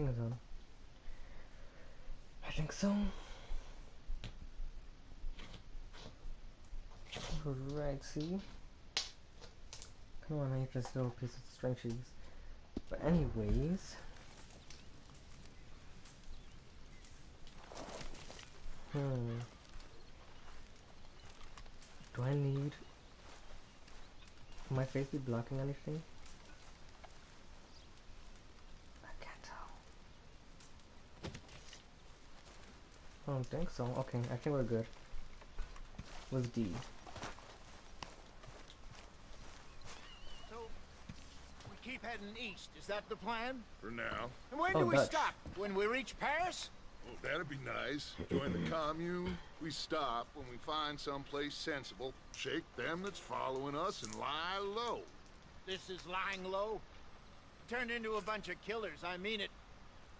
thing is on. I think so. Right, see? Come on, I just little piece of string cheese. But anyways. Hmm. Do I need my face be blocking anything? I can't tell. I don't think so. Okay, I think we're good. With D. So, we keep heading east. Is that the plan? For now. And when Oh, do we Dutch. stop? When we reach Paris? Well, that'd be nice. Join the commune. We stop when we find someplace sensible, shake them that's following us, and lie low. This is lying low. Turned into a bunch of killers. I mean it.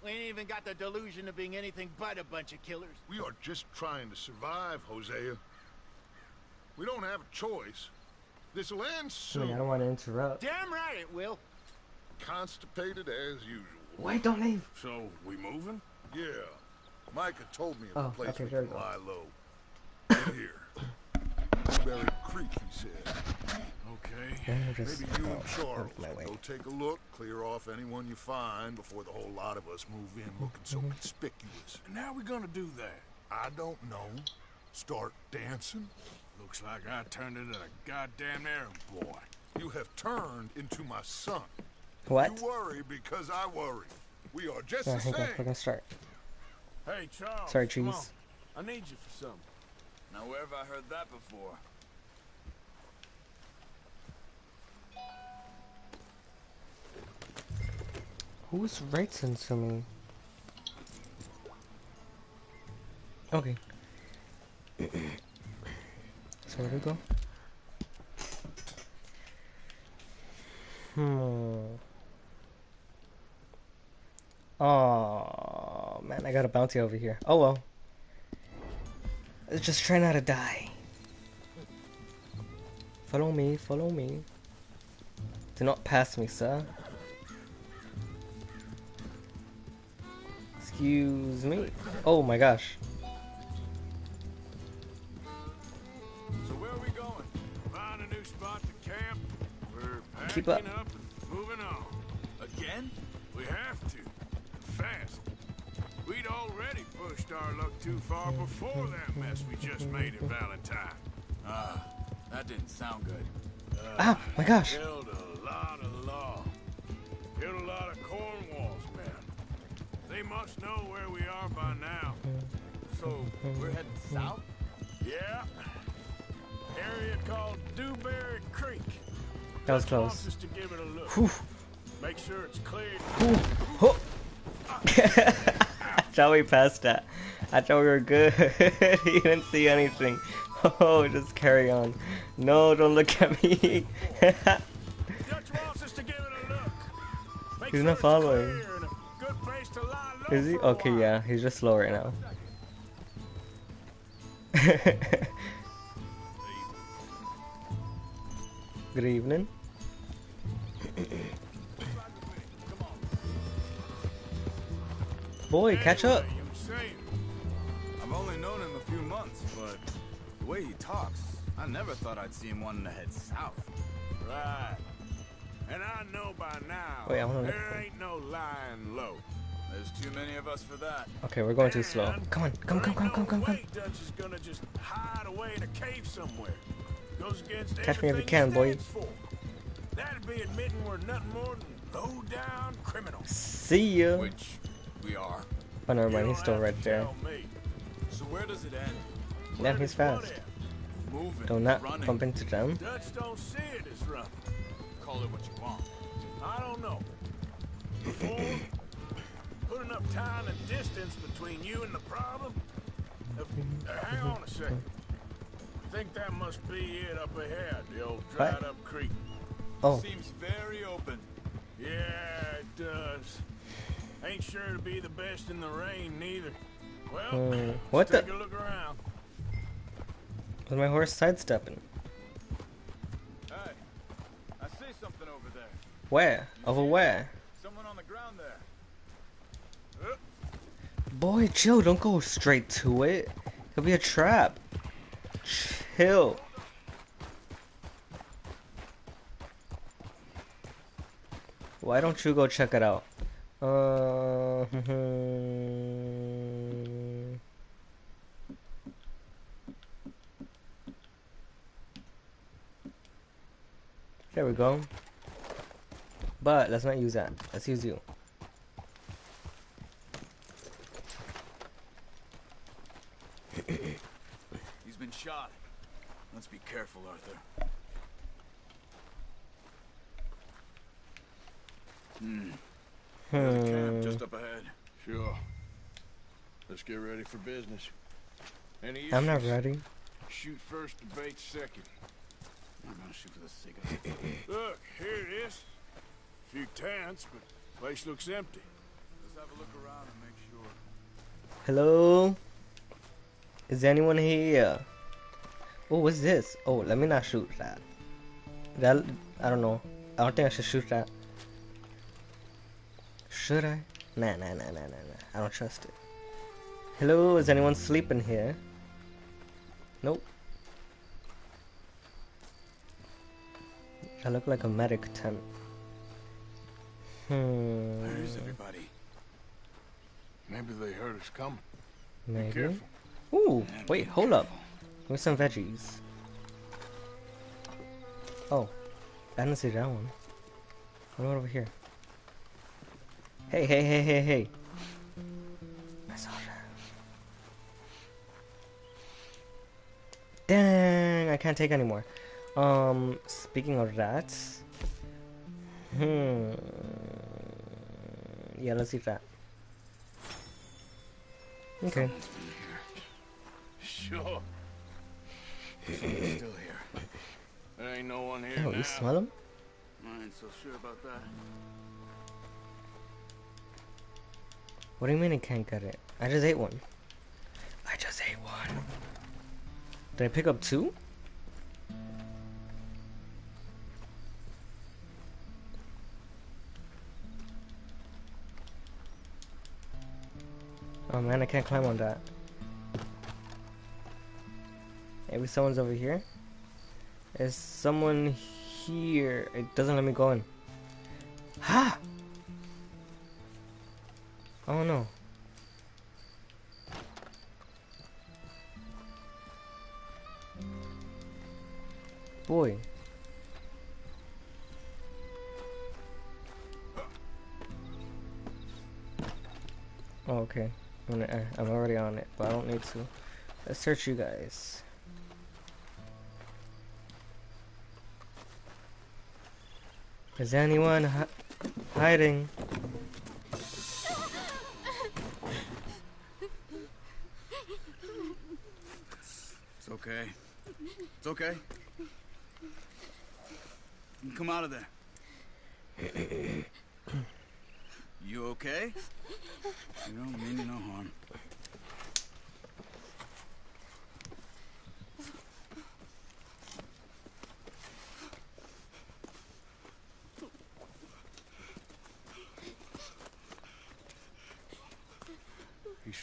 We ain't even got the delusion of being anything but a bunch of killers. We are just trying to survive, Hosea. We don't have a choice. This'll end I mean, soon. I don't want to interrupt. Damn right it will. Constipated as usual. Wait, don't leave! So, we moving? Yeah. Micah told me of a Oh, place okay, we there can we lie low. Right here. Dewberry Creek, he said. Okay. Just Maybe you and oh, Charles can go take a look, clear off anyone you find before the whole lot of us move in looking so Mm-hmm. conspicuous. And how we gonna do that? I don't know. Start dancing? Looks like I turned into a goddamn Arab boy. You have turned into my son. What? You worry because I worry. We are just Yeah, the hang on, same. we're gonna start. Hey, Charles. Sorry, come cheese. I need you for something. Now where have I heard that before? Who's writing to me? Okay. so where do we go? Hmm. Oh man, I got a bounty over here. Oh well. Let's just try not to die. Follow me, follow me. Do not pass me, sir. Excuse me. Oh my gosh. So where are we going? Find a new spot to camp. We're packing Keep up. and moving on. Again? We have to. Fast. We'd already pushed our luck too far before that mess we just made at Valentine. Ah, that didn't sound good. Ah, my gosh. Killed a lot of law. Killed a lot of Cornwall's. They must know where we are by now. So, we're heading south? Yeah. Area called Dewberry Creek. That was close. Just to give it a look. Whew. Make sure it's clear. Oh. I thought we passed that. I thought we were good. you didn't see anything. Oh, just carry on. No, don't look at me. Dutch wants us to give it a look. Make He's not following. Is he? Okay, yeah. He's just slow right now. Good evening. Boy, catch up. Anyway, you saying, I've only known him a few months, but the way he talks, I never thought I'd see him wanting to head south. Right. And I know by now, Wait, I wanna look there ain't no lying low. There's too many of us for that. Okay, we're going too slow. Come on, come, come, come, come, come, come. Dutch is gonna just hide away in a cave somewhere. Goes against Catch me if you can, boy. That'd be admitting we're nothing more than low-down criminals. See ya. Which we are. Oh, never mind. He's still right there. So where does it end? Yeah, he's fast. Moving, Do not running. bump into them. Dutch don't see it as running. Call it what you want. I don't know. Before, enough time and distance between you and the problem. Uh, uh, hang on a second. I think that must be it up ahead, the old dried up creek. Oh, Seems very open. Yeah, it does. Ain't sure to be the best in the rain neither. Well, let's what the- take a look around. was my horse sidestepping? Hey, I see something over there. Where? Over where? Someone on the ground there. Boy, chill. Don't go straight to it. It'll be a trap. Chill. Why don't you go check it out? Uh, there we go. But let's not use that. Let's use you. He's been shot. Let's be careful, Arthur. Hmm. There's a Hmm. camp just up ahead. Sure. Let's get ready for business. Any I'm not ready. Shoot first, debate second. I'm gonna shoot for the sake of it. Look, here it is. A Few tents, but place looks empty. Let's have a look around and make sure. Hello? Is anyone here? Oh, what's this? Oh, let me not shoot that. That I don't know. I don't think I should shoot that. Should I? Nah, nah, nah, nah, nah, nah. I don't trust it. Hello, is anyone sleeping here? Nope. I look like a medic tent. Hmm. Where is everybody? Maybe they heard us coming. Maybe. Careful. Ooh, wait, hold up. me some veggies. Oh, I didn't see that one. What about over here? Hey, hey, hey, hey, hey. I saw that. Dang, I can't take anymore. Um, speaking of that. Hmm. Yeah, let's eat that. Okay. Sure. still here. There ain't no one here Oh, now. you smell them? I ain't so sure about that. What do you mean I can't get it? I just ate one. I just ate one. Did I pick up two? Oh man, I can't climb on that. Maybe someone's over here? Is someone here? It doesn't let me go in. Ha! Oh no. Boy. Oh, okay. I'm, gonna, uh, I'm already on it, but I don't need to. Let's search you guys. Is anyone hi hiding? It's okay. It's okay. You come out of there. you okay? You don't mean no harm.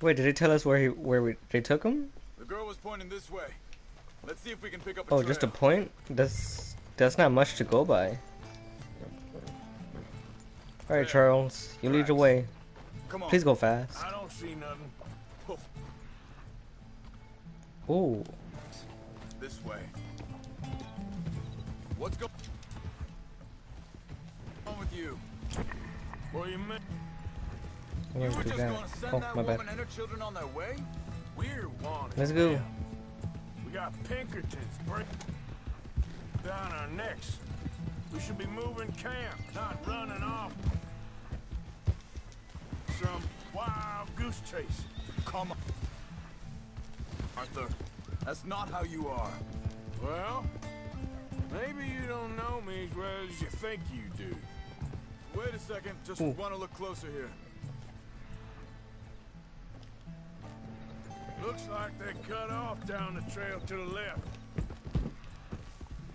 Wait, did they tell us where he where we they took him? The girl was pointing this way. Let's see if we can pick up Oh, just a point? That's that's not much to go by. All right, Charles, you lead the way. Come on. Please go fast. I don't see nothing. Ooh, This way. What's going on with you? What do you mean? I'm You gonna were just going to send Oh, that my bad. woman and her children on their way? We're wanted. Let's go. We got Pinkertons break down our necks. We should be moving camp, not running off. some wild goose chase. Come on. Arthur, that's not how you are. Well, maybe you don't know me as well as you think you do. Wait a second, just want to look closer here. Looks like they cut off down the trail to the left.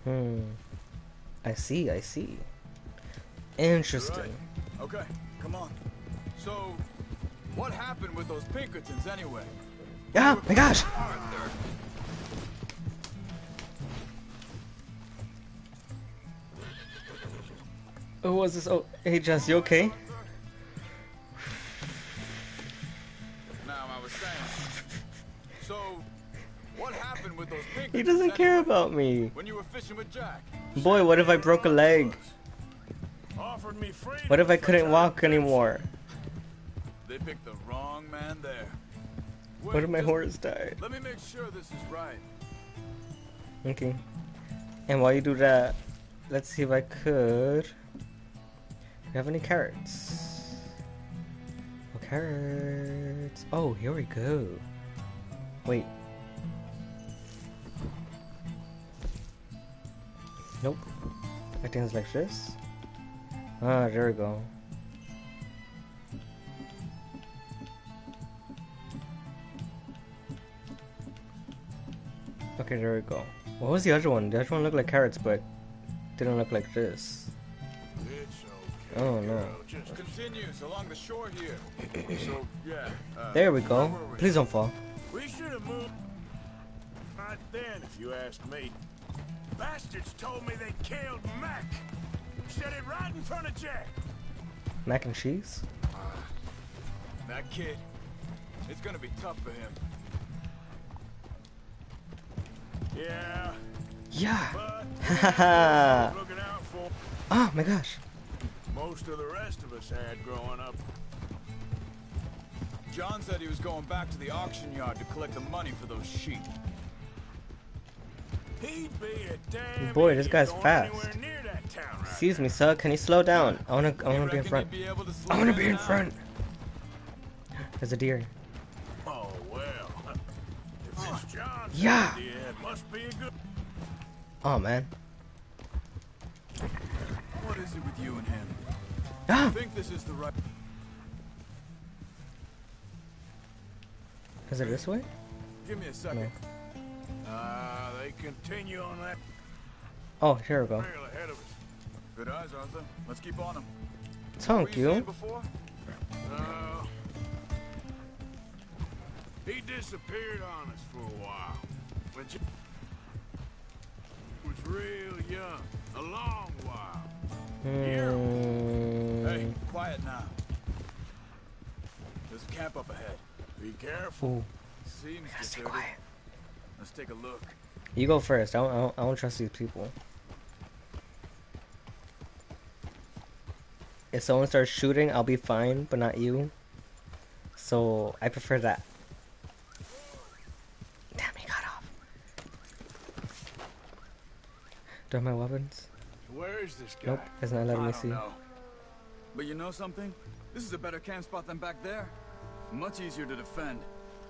Hmm. I see, I see. Interesting. Right. Okay, come on. So, what happened with those Pinkertons anyway? Yeah, my gosh! Arthur. Who was this? Oh, hey, Jess, you okay? He doesn't care about me. When you were fishing with Jack? Boy, what if I broke a leg? Offered me freedom. What if I couldn't walk anymore? They picked the wrong man there. What if my horse died? Let me make sure this is right. Okay. And while you do that, let's see if I could. Do you have any carrots? Oh, carrots. Oh, here we go. Wait. Nope. I think like this. Ah, there we go. Okay, there we go. What was the other one? The other one looked like carrots, but didn't look like this. It's okay. Oh no. Just Continues along the shore here. so, yeah. Uh, There we go. we? Please don't fall. We should have moved right then, if you ask me. Bastards told me they killed Mac. Said it right in front of Jack. Mac and cheese? Uh, that kid. It's gonna be tough for him. Yeah, Yeah! but Haha! looking out for oh my gosh. most of the rest of us had growing up. John said he was going back to the auction yard to collect the money for those sheep. Boy, this guy's fast. anywhere near that right Excuse me, sir. Can you slow down? I wanna, I wanna be in front. be able to slow I wanna be in front. There's a deer. Oh, well. If it's John's Yeah. idea, it must be a good... Oh man. What is it with you and him? Ah! think this is the right... Is it this way? Give me a second. Uh, they continue on that Oh, here we go. ahead of us. Good eyes, Arthur. Let's keep on him. Thank you you. Uh, he disappeared on us for a while. When was real young. A long while. Hmm. Hey, quiet now. There's a camp up ahead. Be careful. Ooh, Seems stay quiet. Let's take a look. You go first. I don't, I don't, I don't trust these people. If someone starts shooting, I'll be fine, but not you. So I prefer that. Damn, he got off. Do I have my weapons? Where is this guy? Nope, it's not letting I me see. know. But you know something? This is a better camp spot than back there. Much easier to defend.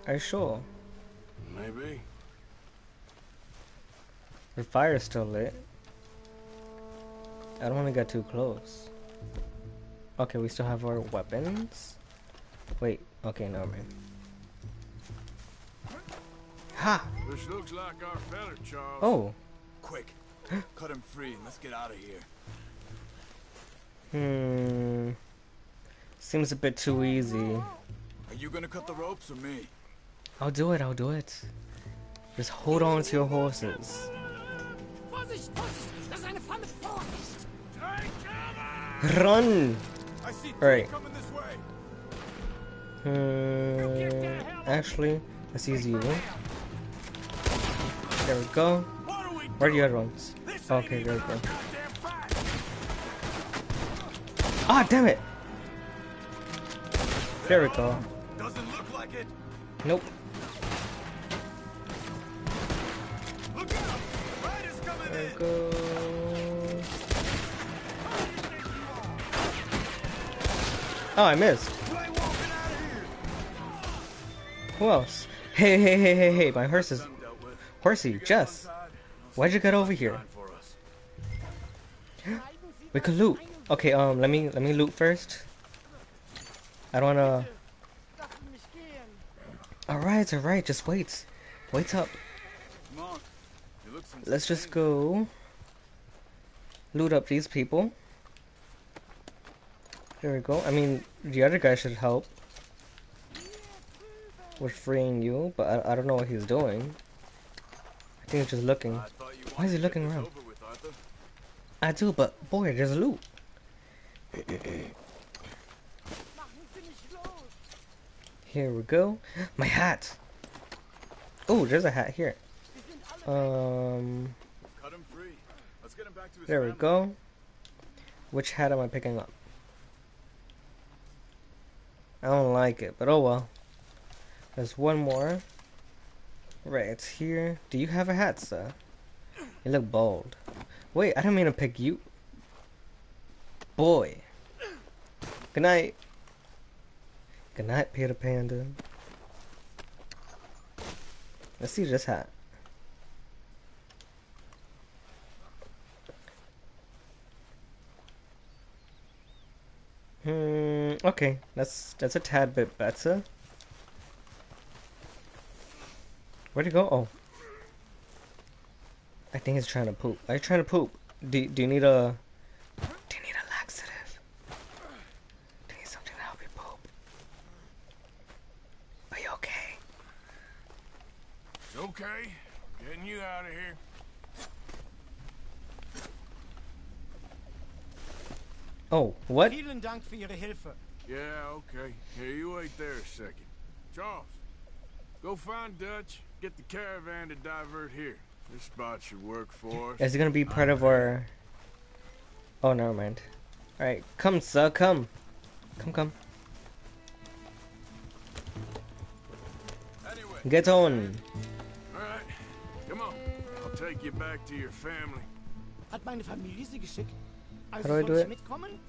Are you sure? Maybe. Fire is still lit. I don't want to get too close. Okay, we still have our weapons. Wait, okay, no man. Ha! This looks like our Charles. Oh, Quick, cut him free and let's get out of here. hmm. Seems a bit too easy. Are you gonna cut the ropes or me? I'll do it, I'll do it. Just hold on to your horses. Vorsicht, Vorsicht! Das ist eine Flamme! Vorsicht! Run! Alright. Hmm. Actually, let's use you. There we go. What are we Where are the other ones? Okay, there we go. Ah, damn it! There we go. Doesn't look like it. Nope. Go. Oh, I missed. Who else? Hey, hey, hey, hey, hey! My horse is horsey. Jess, why'd you get over here? We could loot. Okay, um, let me let me loot first. I don't wanna. Lassen mich gehen. All right, all right. Just wait. Wait up. Let's just go loot up these people. There we go. I mean, the other guy should help with freeing you, but I, I don't know what he's doing. I think he's just looking. I thought you Why is he looking around? with, I do, but boy, there's loot. Machen Sie mich los. Here we go. My hat. Oh, there's a hat here. Sie sind alle Um, Cut him free. Let's get him back to his there we go. Which hat am I picking up? I don't like it, but oh well. There's one more. Right, it's here. Do you have a hat, sir? You look bald. Wait, I didn't mean to pick you. Boy. Good night. Good night, Peter Panda. Let's see this hat. Hmm. Okay, that's that's a tad bit better. Where'd he go? Oh, I think he's trying to poop. Are you trying to poop? Do Do you need a Do you need a laxative? Do you need something to help you poop? Are you okay? It's okay. Getting you out of here. Oh, what? Vielen Dank für Ihre Hilfe. Yeah, okay. Here, you wait there a second. Charles, go find Dutch. Get the caravan to divert here. This spot should work for us. Is it gonna be part of our? Oh, never mind. All right, come, sir, come, come, come. Anyway, Get on. all right. Come on. I'll take you back to your family. Hat meine Familie Sie geschickt? Also How do I do it? mitkommen?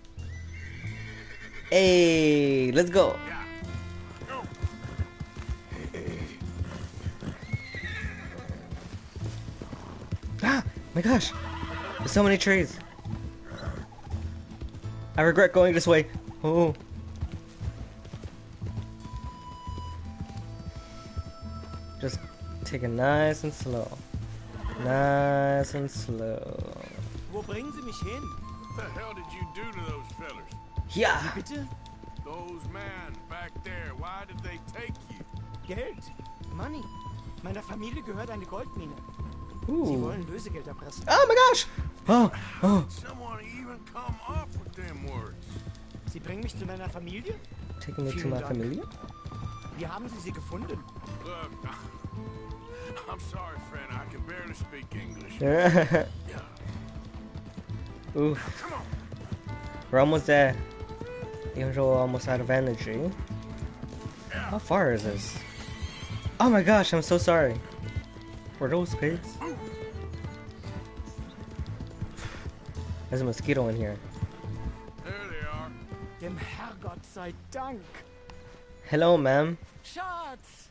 Hey, let's go. Yeah. Go. Ah, my gosh, there's so many trees. I regret going this way. Oh. Just take it nice and slow. Nice and slow. Wo bringen Sie mich hin? What the hell did you do to those fellers? Yeah. Bitte? Those men back there, why did they take you? Geld? Money? Meiner Familie gehört eine Goldmine. Sie Ooh. wollen Lösegeld erpressen. Oh my gosh. Oh, oh. Did someone even come up with them words? Sie bringen mich zu meiner Familie? Taking me my Dank. familia. Wie haben Sie sie gefunden? Look, I'm sorry, friend. I can barely speak English. Oof. We're almost there. Even though we're almost out of energy. How far is this? Oh my gosh, I'm so sorry. Were those pigs? There's a mosquito in here. There they are. Dem Herrgott sei Dank. Hello, ma'am. Schatz!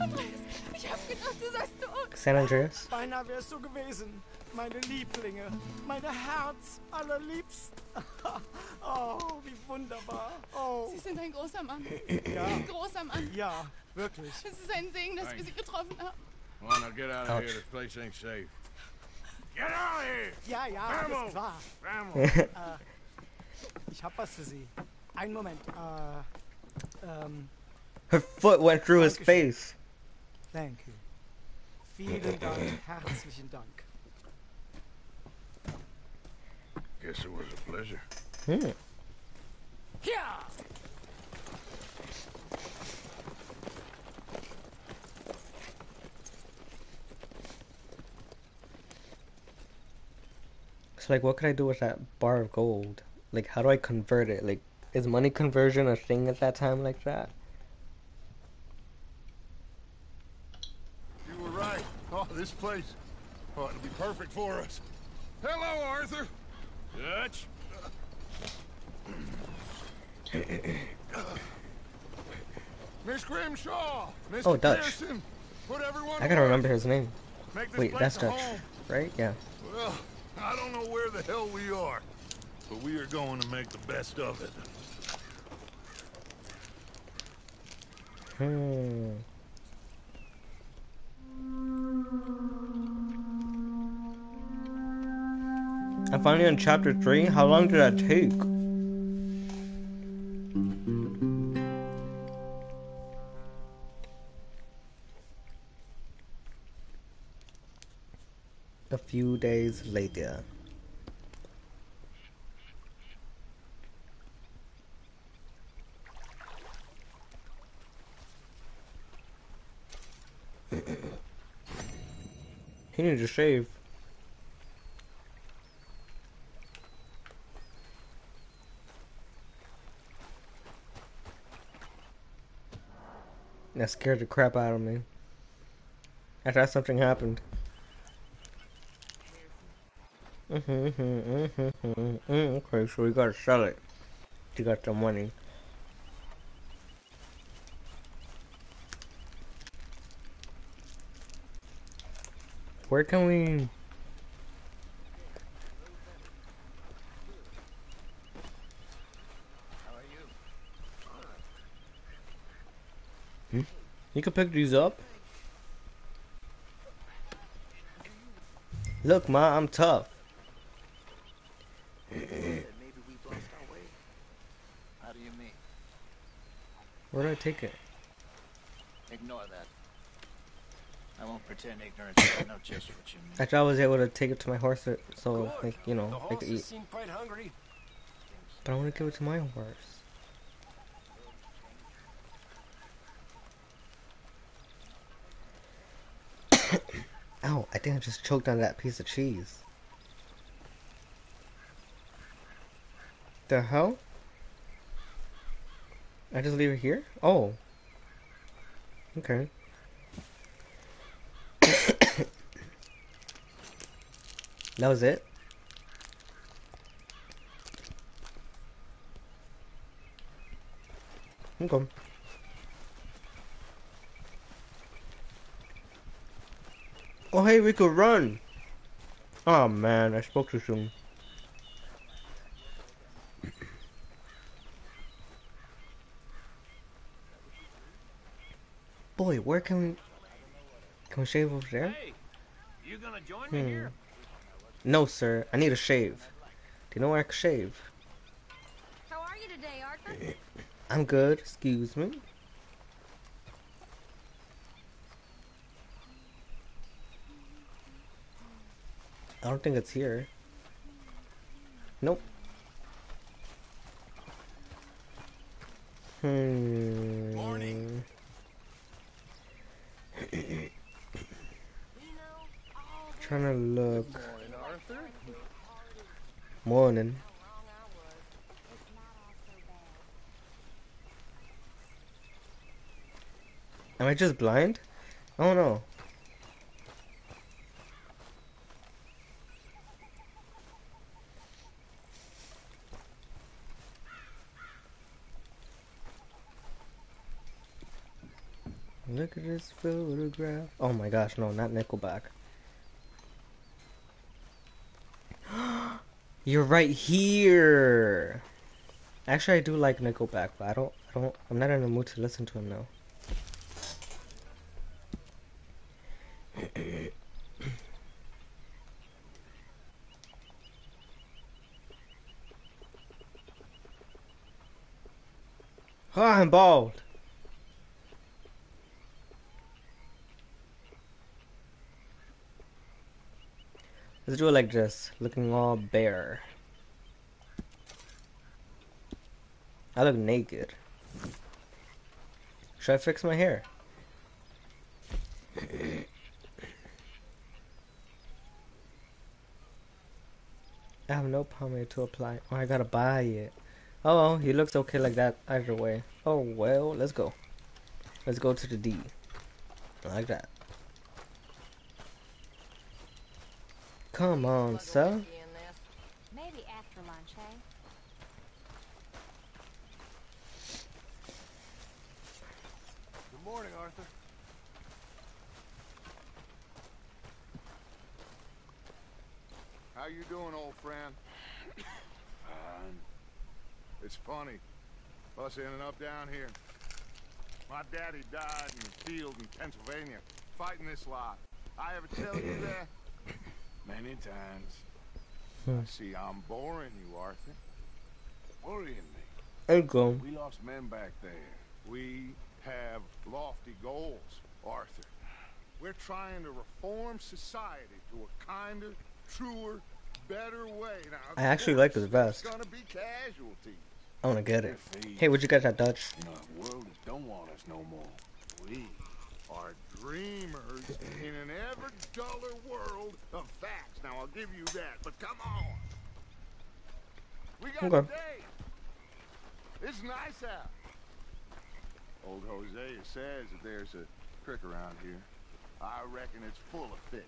Andreas, ich hab gedacht, du seist tot. San Andreas. Beinahe wär's so gewesen. Meine Lieblinge, meine Herz allerliebst. oh, wie wunderbar. Oh, Sie sind ein großer Mann. ja, Ein großer Mann. ja, wirklich. Es ist ein Segen, dass wir sie getroffen haben. Come on, now get out of here. This place ain't safe. Get out of here! Ja, ja, Vamos. klar. Vamos. Ich hab was für Sie. Einen Moment. Äh, ähm, Her foot went through his face. thank you. Vielen Dank, herzlichen Dank. Guess it was a pleasure. Yeah. Ja! So like, what could I do with that bar of gold? Like, how do I convert it? Like, is money conversion a thing at that time like that? You were right. Oh, this place. Oh, it'll be perfect for us. Hello, Arthur. Dutch? Miss Grimshaw, Mr. Oh, Dutch. Pearson, put everyone I gotta to remember his name. Wait, that's Dutch, home. right? Yeah. Well, I don't know where the hell we are, but we are going to make the best of it. Hmm. I'm finally on chapter three. How long did that take? A few days later. He needs to shave. That scared the crap out of me. I thought something happened. Mm-hmm, mm-hmm, mm-hmm, mm Okay, so we gotta sell it to get the money. Where can we? Hmm? You can pick these up. Look, ma, I'm tough. Maybe we've lost our way. How do you mean? Where do I take it? Ignore that. I won't pretend ignorance. I know just what you mean. I I was able to take it to my horse, so- Good. like you The know, they could eat. quite hungry. But I want to give it to my horse. Ow! I think I just choked on that piece of cheese. The hell? I just leave it here? Oh. Okay. that was it? Okay. Oh hey, we could run! Oh man, I spoke too soon. Boy, where can we... Can we shave over there? Hey, you gonna join Hmm. me here? No, sir. I need a shave. Do you know where I can shave? How are you today, Arthur? I'm good. Excuse me. I don't think it's here. Nope. Hmm. Morning. Trying to look. Morning. Am I just blind? Oh no. Look at this photograph. Oh my gosh, no, not Nickelback. You're right here. Actually, I do like Nickelback, but I don't, I don't, I'm not in the mood to listen to him now. Oh, ah, I'm bald. Let's do it like this, looking all bare. I look naked. Should I fix my hair? I have no pomade to apply. Oh, I gotta buy it. Oh, he looks okay like that either way. Oh, well, let's go. Let's go to the D. Like that. Come on, sir. Maybe after lunch, hey? Good morning, Arthur. How you doing, old friend? Fine. It's funny. Us ending up down here. My daddy died in the field in Pennsylvania, fighting this lot. I ever tell you that? Many times. I see I'm boring you, Arthur. Worrying me. Welcome. We lost men back there. We have lofty goals, Arthur. We're trying to reform society to a kinder, truer, better way. Now, I actually like this vest. Gonna be casualties. I wanna get it. Hey, where'd you get that Dutch? You know, the world don't want us no more. We are dreamers in an ever duller world of facts. Now, I'll give you that, but come on. We got Okay. a day. It's nice out. Old Hosea says that there's a creek around here. I reckon it's full of fish.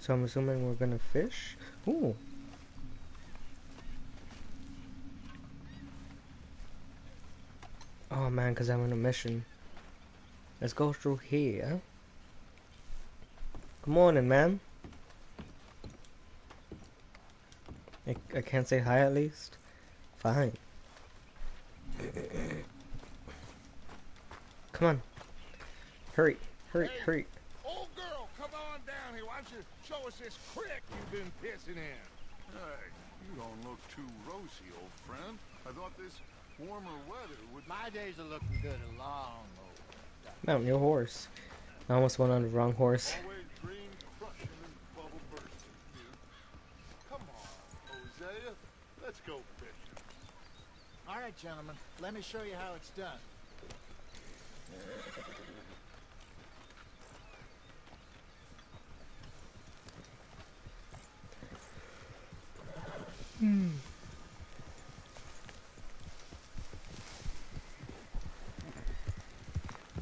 So I'm assuming we're gonna fish. Ooh. Oh man, cause I'm on a mission. Let's go through here. Good morning, man. I, I can't say hi at least. Fine. Come on. Hurry, hurry, Hey. hurry. Old girl, come on down here. Why don't you show us this creek you've been pissing in? Hey, you don't look too rosy, old friend. I thought this warmer weather would... My days are looking good a long old. Mount your horse. I almost went on the wrong horse. Always dream crushing and bubble bursting, dude. Come on, Hosea. Let's go fishing. All right, gentlemen. Let me show you how it's done. Hmm.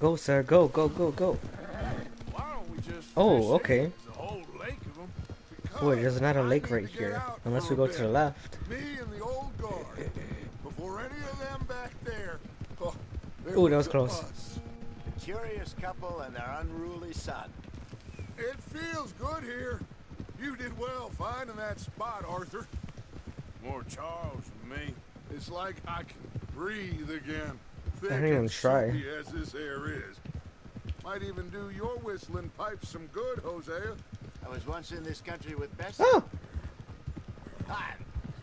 Go, sir. Go, go, go, go. Why don't we oh, just Oh, okay. in? There's a lake. Wait, there's not a I lake right here. Unless we a go to the left. Me and the old guard. Before any of them back there... Oh, Ooh, that was close. us. A curious couple and their unruly son. It feels good here. You did well finding that spot, Arthur. More Charles than me. It's like I can breathe again. Thick didn't even and try. soupy as this air is. Might even do your whistling pipes some good, Hosea. I was once in this country with Bessie. Oh! God, ah,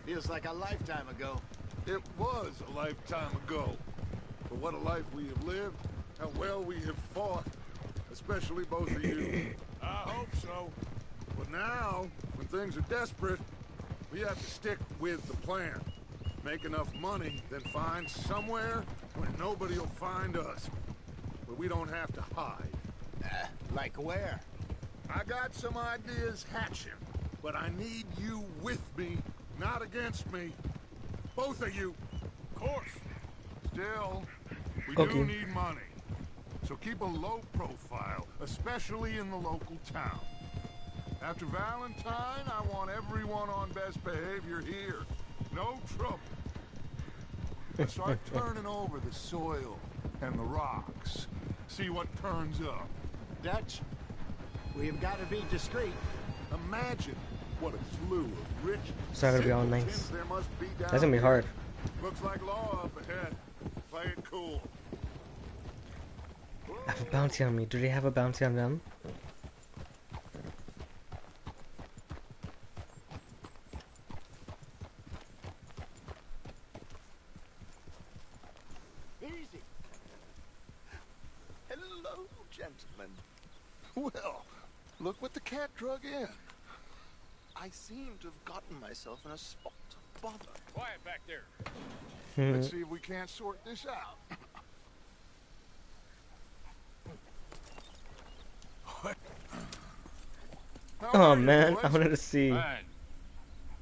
feels like a lifetime ago. It was a lifetime ago. But what a life we have lived. How well we have fought. Especially both of you. I hope so. But now, when things are desperate, we have to stick with the plan. Make enough money, then find somewhere where nobody will find us. But we don't have to hide. Uh, like where? I got some ideas hatching, but I need you with me, not against me. Both of you. Of course. Still, we Okay. do need money. So keep a low profile, especially in the local town. After Valentine, I want everyone on best behavior here. No trouble. Start turning over the soil and the rocks. See what turns up. Dutch, we've got to be discreet. Imagine what a slew of rich It's not gonna be all nice. there must be down That's gonna be hard. Looks like law up ahead. Play it cool. I have a bounty on me. Do they have a bounty on them? Easy. Hello, gentlemen. Well, look what the cat drug in. I seem to have gotten myself in a spot of bother. Quiet back there. Let's see if we can't sort this out. Oh man, I wanted to see. Fine.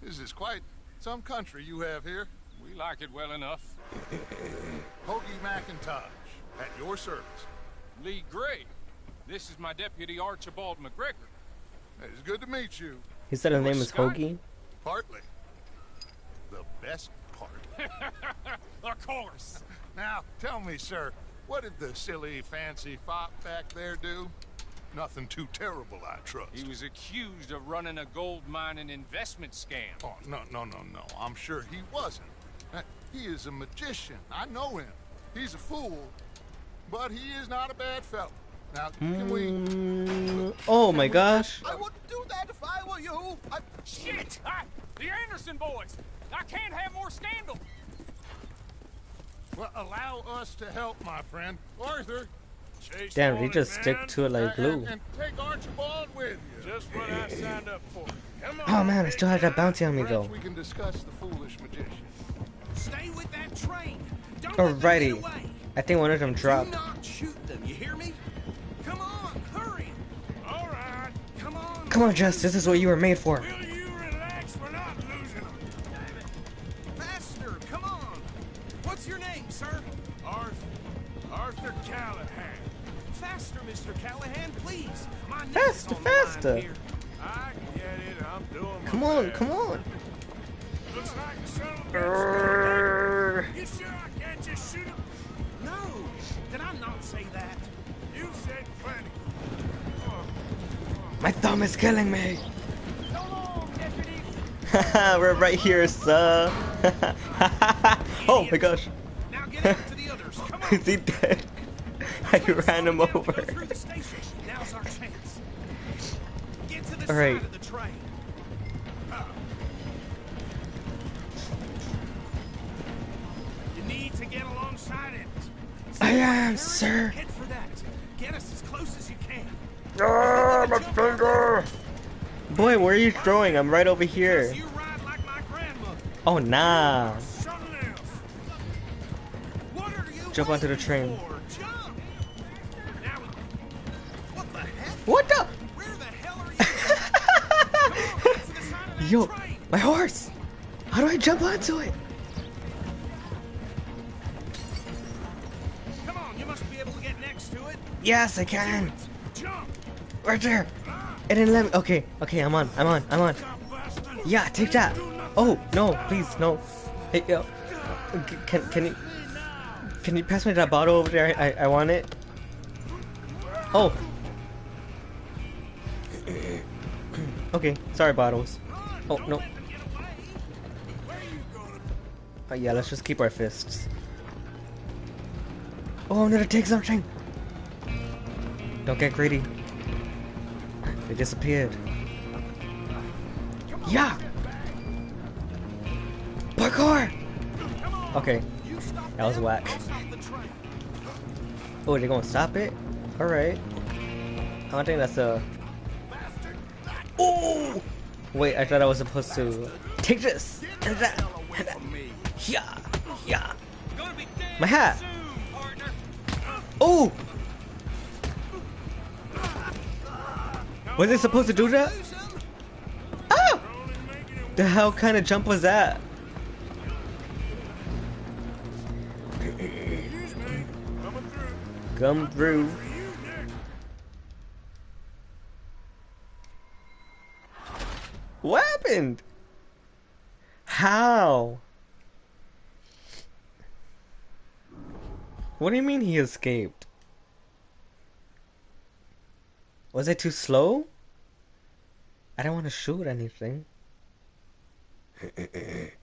This is quite some country you have here. We like it well enough. Hoagie McIntosh, at your service. Leigh Gray. This is my deputy Archibald MacGregor. It's good to meet you. He said his name is Scott? Hoagie. Partly. The best part. of course. Now, tell me, sir, what did the silly, fancy fop back there do? Nothing too terrible, I trust. He was accused of running a gold mining investment scam. Oh, no, no, no, no. I'm sure he wasn't. Uh, He is a magician. I know him. He's a fool, but he is not a bad fellow. Now, can we... Mm, oh my gosh. I wouldn't do that if I were you. I... Shit! I, the Anderson boys! I can't have more scandal! Well, allow us to help, my friend. Arthur, Chase Damn, they wanted, just man. stick to it like and, glue. and take Archibald with you. Just what I signed up for. Come Oh man, I still have that guy. bounty on me though. we can discuss the foolish magician. Stay with that train. Don't let them get Alrighty. I think one of them dropped. Come on. Jess, this is what you were made for. Right here, sir. oh my gosh. Now get out to the others. Come on. Is he dead? I ran him over. Through the station. Now's our chance. Get to the All right. the train. You need to get alongside it. I am, sir. Head for that. Get us as close as you can. Ah, my finger. Boy, where are you throwing? I'm right over here. Oh, nah. Something else. What are you Jump onto the train. for? Jump. Now, what the heck? The? Where the hell are you? Come on, get to the side of that Yo, my horse. How do I jump onto it? Come on, you must be able to get next to it. Yes, I can. Jump. Right there. It didn't let me. Okay, okay, I'm on. I'm on. I'm on. Yeah, take that. Oh no, please no. Hey yo, can can you can you pass me that bottle over there? I I want it. Oh. okay, sorry bottles. Oh no. Oh yeah, let's just keep our fists. Oh, I'm gonna take something. Don't get greedy. They disappeared. Yeah! Parkour! Okay, that was whack. Oh, they're gonna stop it? Alright. I don't think that's a... Oh! Wait, I thought I was supposed to... Take this! That! That! Yeah! Yeah! My hat! Oh! Was it supposed to do that? Oh! The hell kind of jump was that? Come through. What happened? How? What do you mean he escaped? Was it too slow? I don't want to shoot anything.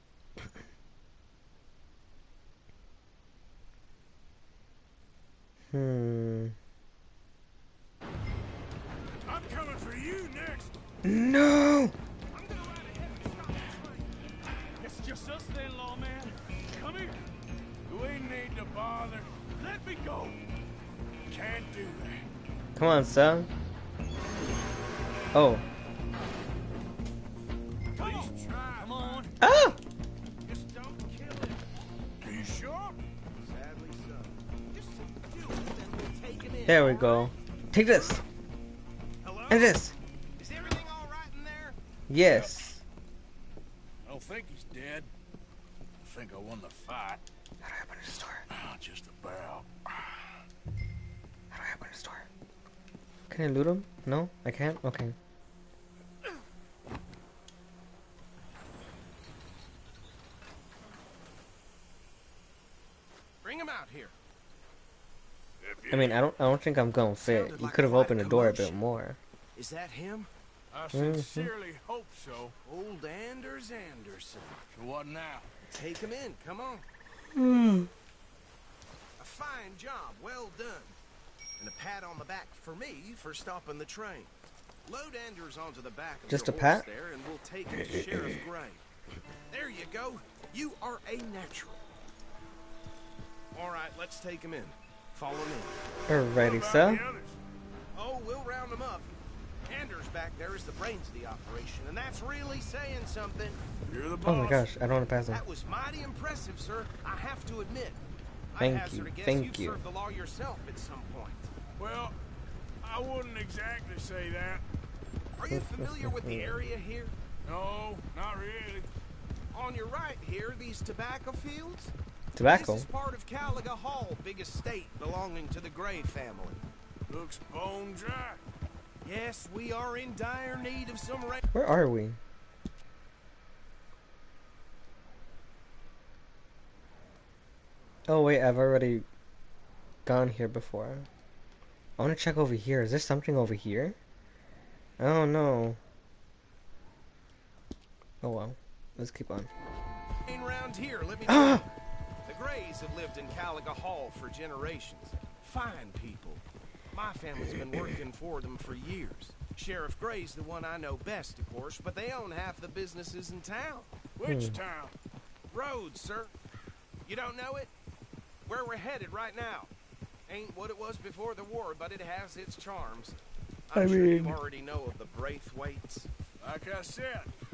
hmm. I'm coming for you next. No! It's just us then, lawman. Come here. We need to bother. Let me go. Can't do that. Come on, son. Oh. Come on. Come on. Ah! There we go. Take this. Hello? And this. Is everything all right in there? Yes. I don't think he's dead. I think I won the fight. How do I open the store? Ah, just about. How do I open the store? Can I loot him? No, I can't. Okay. out here. I mean, I don't. I don't think I'm gonna fit. You could have quite opened the door a bit more. Is that him? I Mhm. sincerely hope so. Old Anders Anderson. So what now? Take him in. Come on. Hmm. A fine job. Well done. And a pat on the back for me for stopping the train. Load Anders onto the back of Just your a horse pat? there, and we'll take him to Sheriff Gray. There you go. You are a natural. All right, let's take him in. Follow me. Alrighty, About so. the others? Oh, we'll round them up. Anders back there is the brains of the operation, and that's really saying something. You're the boss. Oh my gosh, I don't want to pass him. That was mighty impressive, sir. I have to admit. Thank I you, guess thank you you. served the law yourself at some point. Well, I wouldn't exactly say that. Are you familiar with the area here? No, not really. On your right here, these tobacco fields? Tobacco. This is part of Caliga Hall, big estate belonging to the Gray family. Looks bone dry. Yes, we are in dire need of some rain. Where are we? Oh wait, I've already gone here before. I want to check over here. Is there something over here? Oh no. Oh well. Let's keep on. round here, let me you. The Grays have lived in Caliga Hall for generations. Fine people. My family's been working for them for years. Sheriff Gray's the one I know best, of course, but they own half the businesses in town. Which Hmm. town? Rhodes, sir. You don't know it? Where we're headed right now. Ain't what it was before the war, but it has its charms. I'm I sure you already know of the Braithwaites. Like I said, just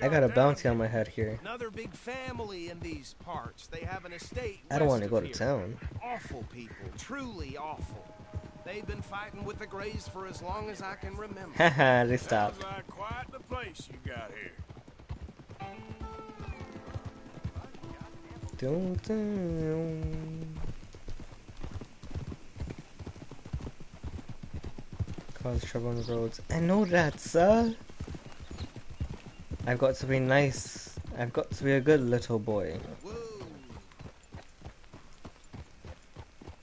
I got a bounty on my head here. Another big family in these parts. They have an estate. I don't want to go of to town. Awful people, truly awful. They've been fighting with the Grays for as long as I can remember. Haha, they stopped. Like quite the place you got here. Dun, dun. Cause trouble on the roads. I know that, sir. I've got to be nice. I've got to be a good little boy. Whoa.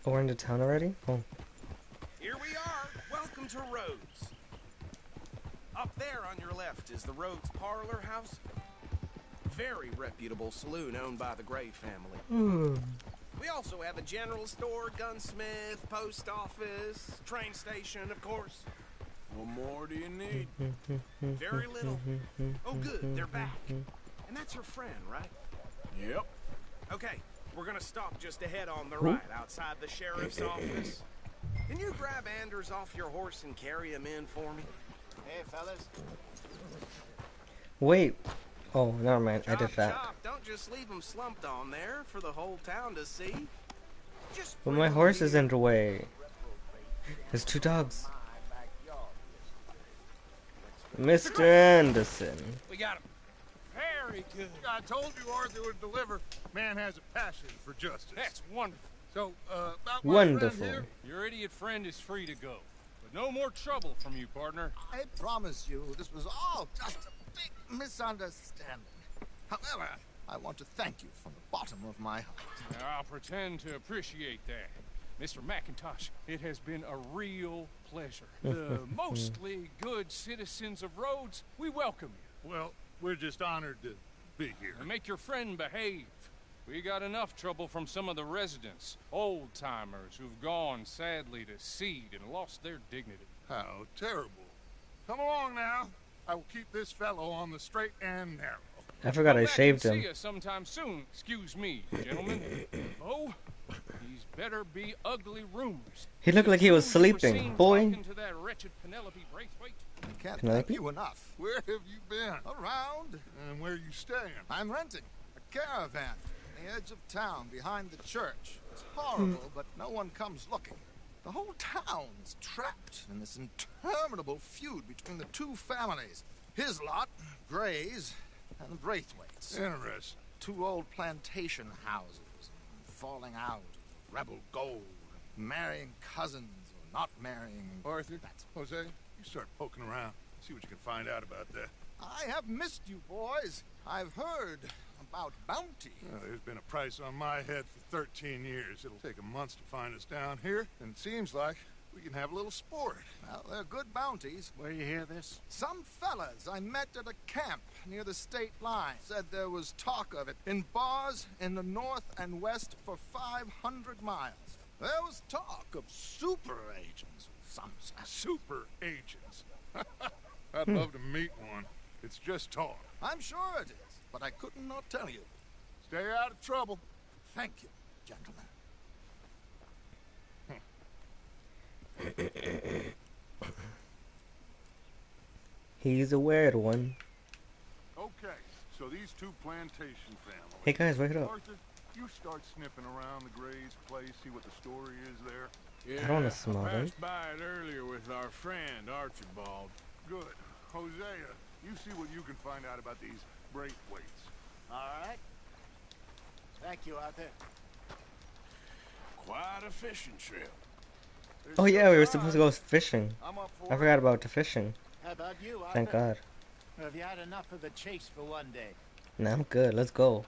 Oh, we're into town already? Oh. Here we are. Welcome to Rhodes. Up there on your left is the Rhodes Parlor House. Very reputable saloon owned by the Gray family. Hmm. We also have a general store, gunsmith, post office, train station, of course. What more do you need? Very little. Oh, good, they're back. And that's your friend, right? Yep. Okay, we're gonna stop just ahead on the right, outside the sheriff's office. Can you grab Anders off your horse and carry him in for me? Hey, fellas. Wait. Oh, never mind. I Chop, did that. chop. Don't just leave him slumped on there for the whole town to see. Just But my horse is in the way. There's two dogs. Mr. Anderson. We got him. Very good. I told you Arthur would deliver. Man has a passion for justice. That's wonderful. So, uh, about my Wonderful. friend here, Your idiot friend is free to go. But no more trouble from you, partner. I promise you, this was all just a big misunderstanding. However, I want to thank you from the bottom of my heart. I'll pretend to appreciate that. Mr. McIntosh, it has been a real pleasure. The mostly good citizens of Rhodes, we welcome you. well, we're just honored to be here. And make your friend behave. We got enough trouble from some of the residents, old timers who've gone sadly to seed and lost their dignity. How terrible. Come along now. I will keep this fellow on the straight and narrow. I forgot Come I back shaved and him. See you sometime soon. Excuse me, gentlemen. oh, He looked like he was Soon you were sleeping, boy. talking To that wretched Penelope I can't Penelope? thank you enough. Where have you been? Around, And where you staying? I'm renting a caravan on the edge of town behind the church. It's hmm. horrible, but no one comes looking. The whole town's trapped in this interminable feud between the two families. His lot, Gray's, and the Braithwaites. Interesting. Two old plantation houses, falling out, rebel gold, marrying cousins or not marrying. Arthur, That's... Hosea, you start poking around. See what you can find out about that. I have missed you, boys. I've heard about bounty. Uh, there's been a price on my head for 13 years. It'll take a month to find us down here, and it seems like we can have a little sport. Well, they're good bounties. Where you hear this? Some fellas I met at a camp near the state line said there was talk of it in bars in the north and west for 500 miles. There was talk of super agents. Some said. Super agents. I'd love to meet one. It's just talk. I'm sure it is, but I couldn't not tell you. Stay out of trouble. Thank you, gentlemen. He's a weird one. Okay, so these two plantation families. Hey guys, wake it up. Arthur, you start sniffing around the Gray's place, see what the story is there. Yeah, I don't wanna smell I it. passed by it earlier with our friend Archibald. Good. Hosea, you see what you can find out about these Braithwaites. All right. Thank you, Arthur. Quite a fishing trip. There's Oh yeah, we were supposed to go fishing. I'm up for I it. forgot about the fishing. How about you, Arthur? Thank God. Have you had enough of the chase for one day? Nah, I'm good. Let's go.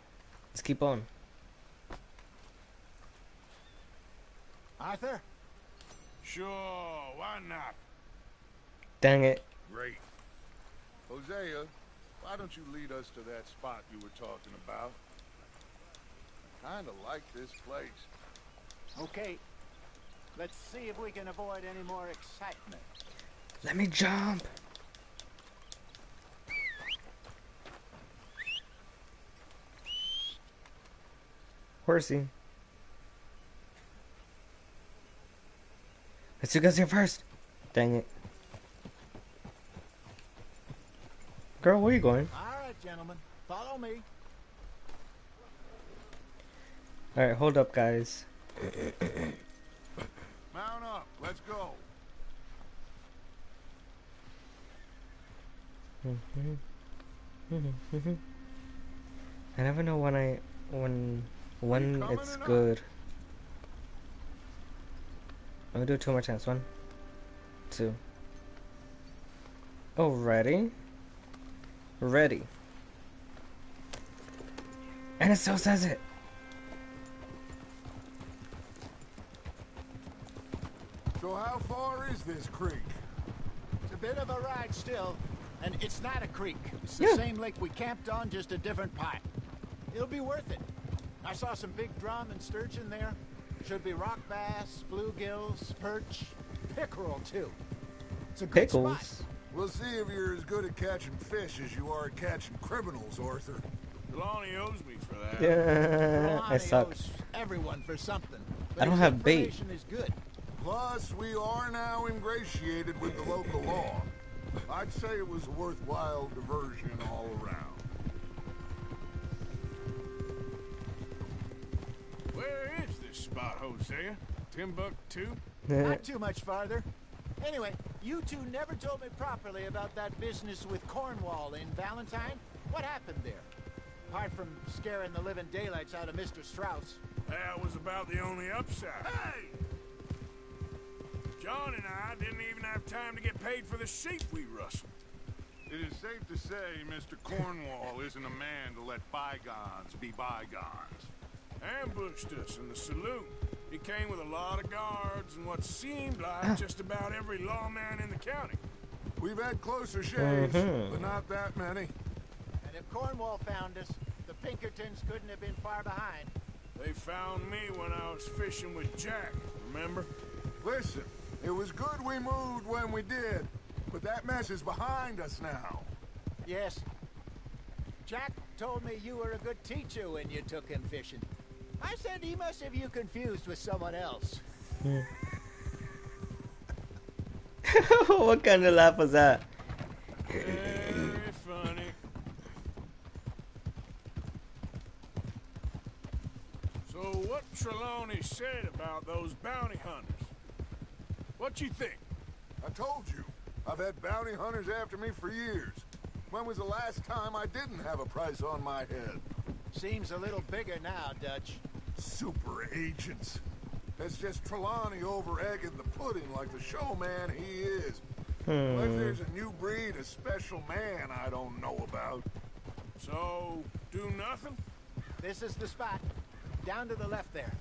Let's keep on. Arthur? Sure, why not? Dang it. Great. Hosea, why don't you lead us to that spot you were talking about? I Kinda like this place. Okay. Let's see if we can avoid any more excitement. Let me jump. Horsey. Let's you guys here first. Dang it. Girl, where are you going? All right, gentlemen. Follow me. Alright, hold up, guys. Let's go. I never know when I when when it's good. Let me do it two more times. One, two. Oh, ready? Ready. And it still says it. So how far is this creek? It's a bit of a ride still, and it's not a creek. It's the Yeah. same lake we camped on, just a different pipe. It'll be worth it. I saw some big drum and sturgeon there. Should be rock bass, bluegills, perch, pickerel too. It's a good spot. Pickles. We'll see if you're as good at catching fish as you are at catching criminals, Arthur. Trelawny owes me for that. Yeah, I suck. owes everyone for something. But I don't his have bait. is good. Plus, we are now ingratiated with the local law. I'd say it was a worthwhile diversion all around. Where is this spot, Hosea? Timbuktu? Not too much farther. Anyway, you two never told me properly about that business with Cornwall in Valentine. What happened there? Apart from scaring the living daylights out of Mr. Strauss. That was about the only upside. Hey! John and I didn't even have time to get paid for the sheep we rustled. It is safe to say Mr. Cornwall isn't a man to let bygones be bygones. Ambushed us in the saloon. He came with a lot of guards and what seemed like just about every lawman in the county. We've had closer shaves, Mhm. but not that many. And if Cornwall found us, the Pinkertons couldn't have been far behind. They found me when I was fishing with Jack, remember? Listen, it was good we moved when we did, but that mess is behind us now. Yes. Jack told me you were a good teacher when you took him fishing. I said he must have you confused with someone else. Hmm. what kind of laugh was that? Very funny. So what Trelawny said about those bounty hunters? What you think? I told you, I've had bounty hunters after me for years. When was the last time I didn't have a price on my head? Seems a little bigger now, Dutch. Super agents. That's just Trelawny over egging the pudding like the showman he is. Unless Hmm. there's a new breed of special man I don't know about. So, do nothing? This is the spot. Down to the left there.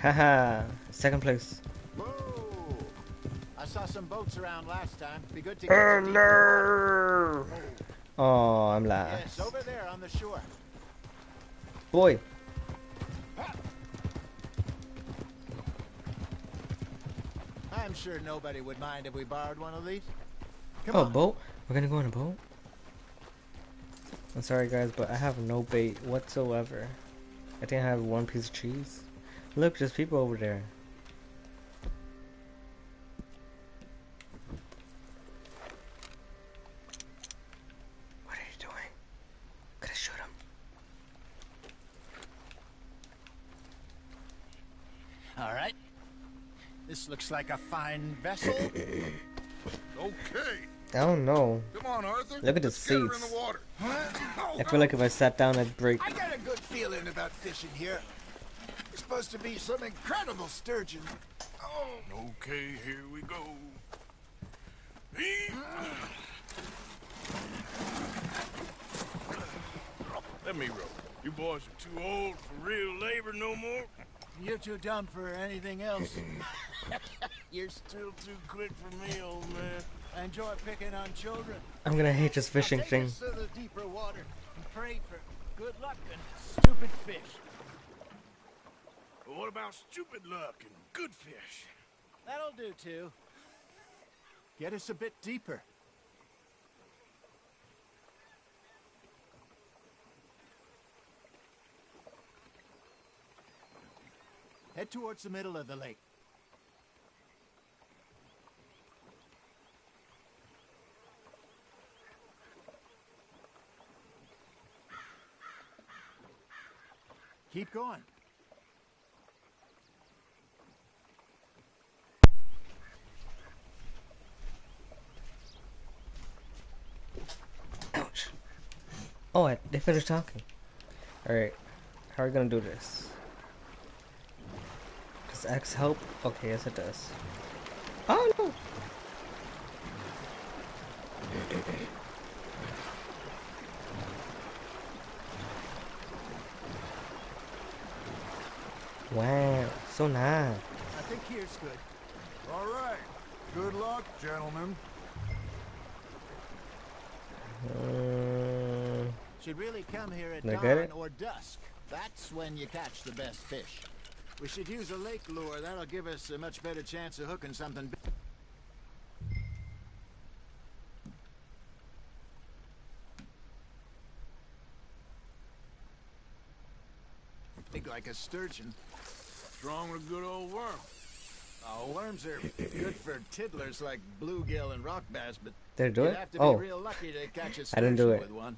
Haha. Second place. Whoa! I saw some boats around last time. Be good to get to deeper. Oh, I'm last. Yes, over there on the shore. Boy. I'm sure nobody would mind if we borrowed one of these. Come Oh, on. boat? We're gonna go on a boat? I'm sorry, guys, but I have no bait whatsoever. I think I have one piece of cheese. Look, there's people over there. What are you doing? Could I shoot him? All right. This looks like a fine vessel. Okay. I don't know. Come on, Arthur. Look at the Let's get in seats. the water. I feel like if I sat down, I'd break. I got a good feeling about fishing here. It's supposed to be some incredible sturgeon. Oh, Okay, here we go. Eat. Let me row. You boys are too old for real labor no more. You're too dumb for anything else. You're still too quick for me, old man. I enjoy picking on children. I'm gonna hate this fishing thing. us to the deeper water and pray for good luck and stupid fish. But what about stupid luck and good fish? That'll do too. Get us a bit deeper. Head towards the middle of the lake. Keep going. Ouch. Oh, they finished talking. Alright. How are we gonna do this? Does X help? Okay, yes it does. Oh no! Wow, so nice. I think here's good. All right. Good luck, gentlemen. Mm, Should really come here at dawn or dusk. That's when you catch the best fish. We should use a lake lure. That'll give us a much better chance of hooking something big. Big like a sturgeon. Strong with a good old worm. Oh, worms are good for tiddlers like bluegill and rock bass, but Did I do it? have to be Oh, real lucky to catch a I didn't do it. with one.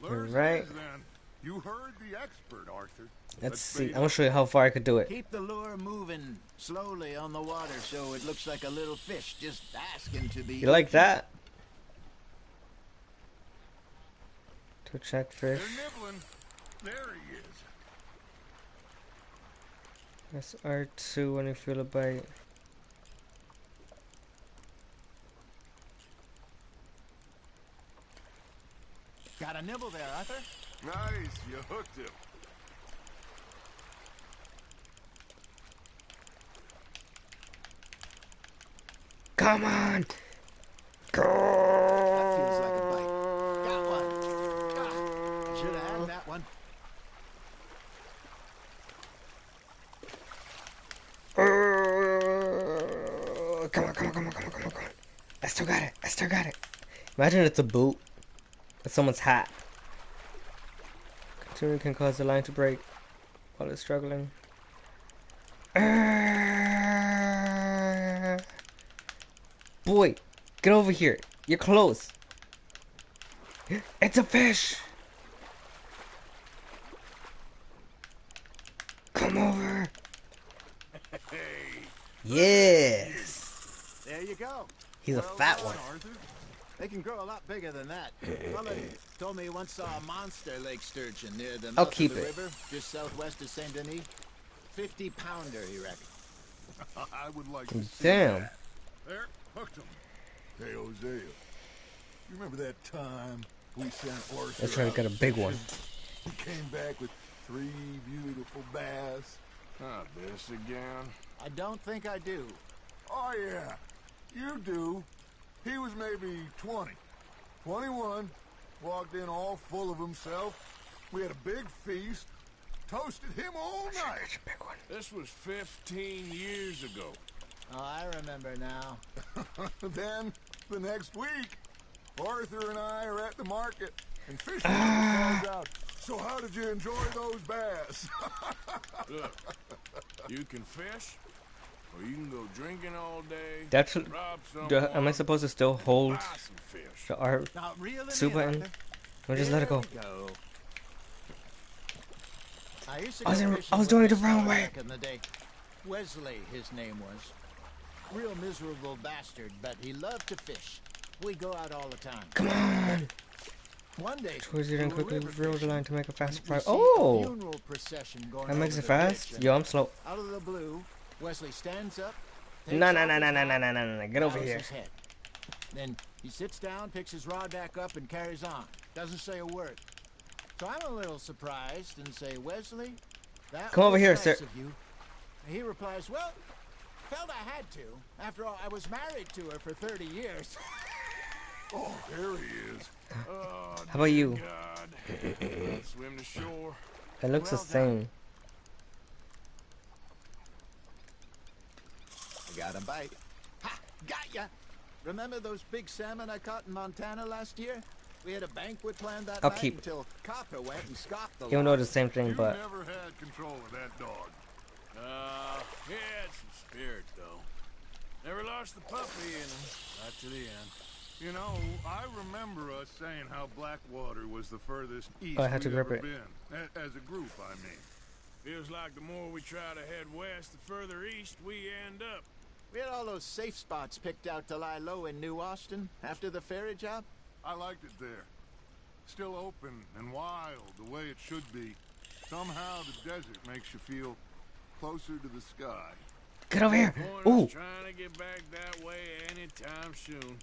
Lures Right. it is, then. You heard the expert, Arthur. let's see. I'm gonna show you how far I could do it. Keep the lure moving slowly on the water so it looks like a little fish just asking to be. You like that? To check fish. They're nibbling. There he is. That's R2 when you feel a bite. Got a nibble there, Arthur. Nice. You hooked him. Come on! That feels like a bite. Got one. God, should have had that one. Uh, come on, come on, come on, come on, come on, come on. I still got it. I still got it. Imagine it's a boot. It's someone's hat. Continuing can cause the line to break while it's struggling. Uh, boy, get over here. You're close. It's a fish. Come over. Hey, Yes. There you go. He's a fat one. Arthur. They can grow a lot bigger than that. Fella told me he once saw a monster lake sturgeon near the I'll mouth keep of the it. river, just southwest of Saint Denis. Fifty pounder, he reckoned. I would like to see Damn. that. There, hooked him. Hey, Hosea. You remember that time we sent Arthur Let's try to out a big one. He came back with three beautiful bass. Not this again. I don't think I do. Oh, yeah. You do. He was maybe 20. 21. Walked in all full of himself. We had a big feast. Toasted him all night. Big one. This was 15 years ago. Oh, I remember now. then, the next week, Arthur and I are at the market, and Fisher calls out, So how did you enjoy those bass? Look, you can fish, or you can go drinking all day. That's rob Do, am I supposed to still hold buy some fish. the art Now, reel super in, button? Arthur. Or just let it go? Go. I, used to I was in- I was doing it the wrong way. Back in the day. Wesley, his name was. Real miserable bastard, but he loved to fish. We go out all the time. Come on. One day, Towards it we and were quickly river reel the line to make a faster we progress. see a Oh! funeral procession going That makes it fast? Yo, I'm slow. Out of the blue, Wesley stands up. No, takes no, no, no, no, no, no, no, no. Get over here. his head. Then he sits down, picks his rod back up, and carries on. Doesn't say a word. So I'm a little surprised and say, Wesley, that Come over was here, nice sir. Of you. And he replies, Well, felt I had to. After all, I was married to her for 30 years. oh, there he is. Oh, How about oh, you? God. Swim to shore. It looks the Well done. same. Got a bite. Ha! Got ya! Remember those big salmon I caught in Montana last year? We had a banquet planned that I'll night keep until Copper went and scoffed the Even though it's the same thing, You but never had control of that dog. Uh, he had some spirit, though. Never lost the puppy in him. Right to the end. You know, I remember us saying how Blackwater was the furthest east Oh, I had to we'd grip it. been. As a group, I mean. Feels like the more we try to head west, the further east we end up. We had all those safe spots picked out to lie low in New Austin after the ferry job. I liked it there. Still open and wild, the way it should be. Somehow the desert makes you feel closer to the sky. get over here. Ooh, trying to get back that way anytime soon.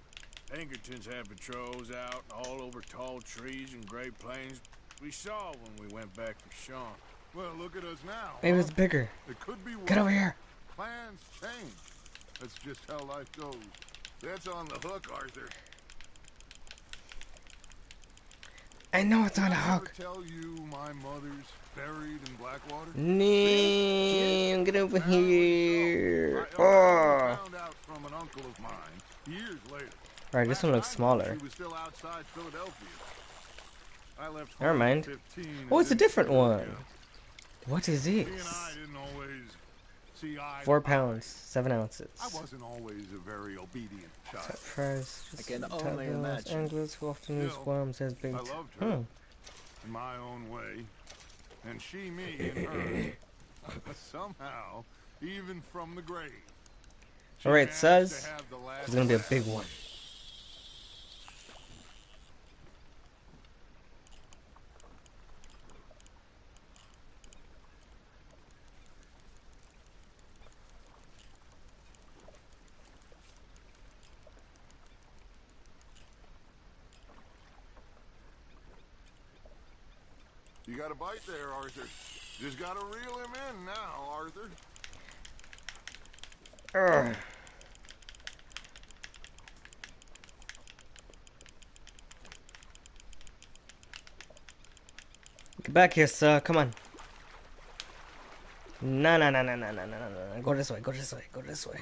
Pinkertons have patrols out all over tall trees and great plains. We saw when we went back for Sean. Well, look at us now. maybe huh? it's bigger. It could be Get over here. Plans change. That's just how life goes. That's on the hook, Arthur. I know it's on a hook. Tell you my mother's buried in Blackwater. Name, get over here. Oh. All right, this one looks smaller. Never mind. Oh, it's a different one. What is this? Four eye. pounds, seven ounces. I wasn't always a very obedient child. Top prize. I can just only top Los imagine. Angeles who often use worms as bait. I loved her. Hmm. in my own way, and she me in her. Somehow, even from the grave. Alright, managed says to have the last It's gonna be a big one. Got a bite there, Arthur. Just gotta reel him in now, Arthur. Ugh. Get back here, sir. Come on. No, no, no, no, no, no, no, no. Go this way. Go this way. Go this way.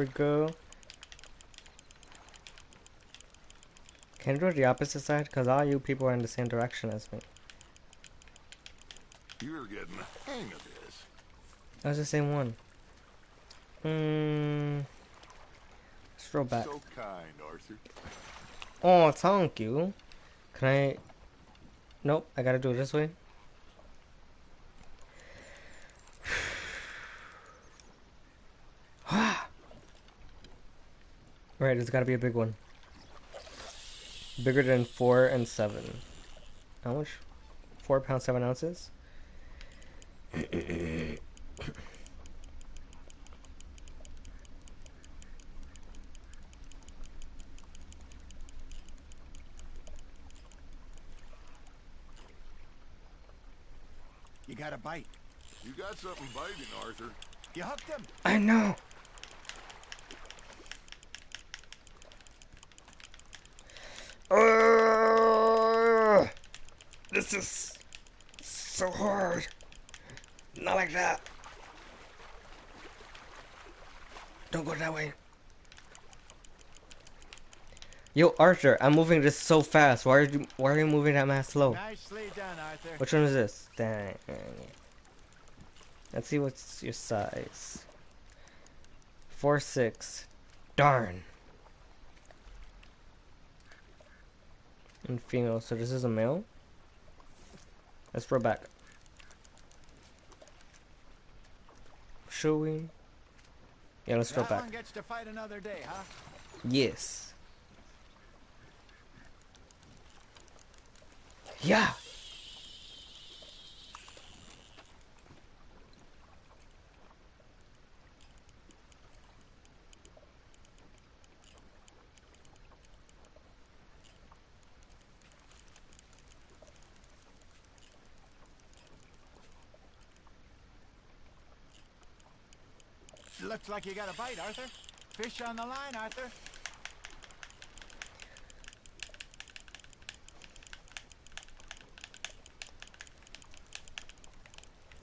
We go. Can you do it the opposite side? Because all you people are in the same direction as me. You're getting the hang of this. That's the same one. Hmm. Let's roll back. So kind, Arthur. Oh, thank you. Can I Nope, I gotta do it this way. Right, it's gotta be a big one. Bigger than four and seven. How much? Four pounds, seven ounces? You got a bite. You got something biting, Arthur. You hooked him. I know. Uh, this is so hard. Not like that. Don't go that way. Yo, Arthur, I'm moving this so fast. Why are you why are you moving that mad slow? Nicely done, Arthur. Which one is this? Dang. Let's see what's your size. Four six. Darn. And female. So this is a male. Let's throw back. Showing. Yeah, let's throw back. gets to fight another day, huh? Yes. Yeah. Looks like you got a bite, Arthur. Fish on the line, Arthur.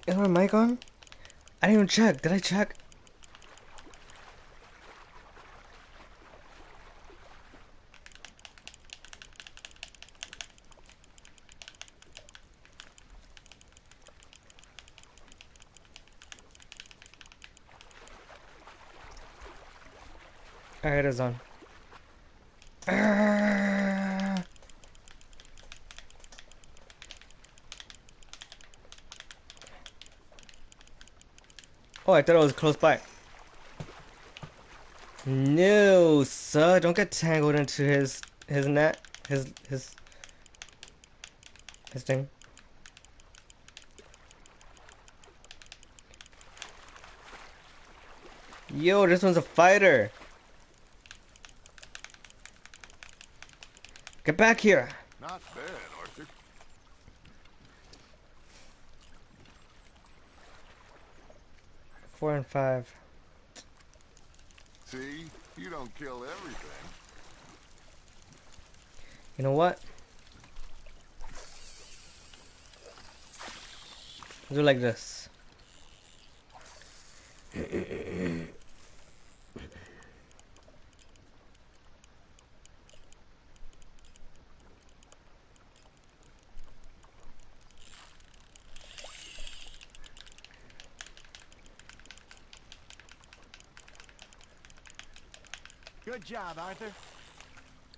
Is my mic on? I didn't even check. Did I check? Alright, it is on. Ah. Oh, I thought it was close by. No, sir, don't get tangled into his his net, his his his thing. Yo, this one's a fighter. Get back here. Not bad, Arthur. Four and five. See? You don't kill everything. You know what? Do like this. Good job, Arthur.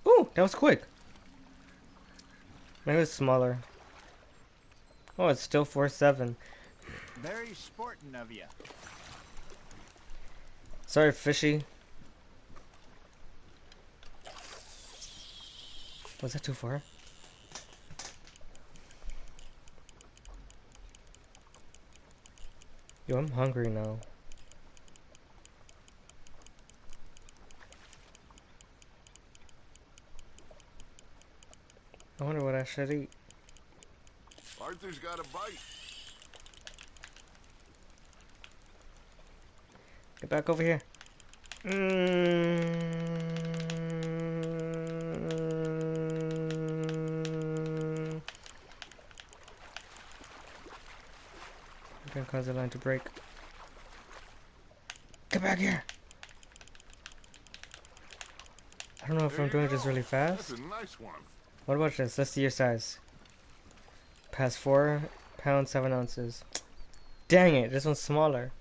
Ooh, that was quick. Maybe it's smaller. Oh, it's still four seven. Very sporting of you. Sorry, fishy. Was that too far? Yo, I'm hungry now. I wonder what I should eat. Arthur's got a bite. Get back over here. Mm. Gonna cause the line to break. Get back here! I don't know if There I'm doing this really fast. That's a nice one. What about this? Let's see your size. Past four pounds, seven ounces. Dang it, this one's smaller.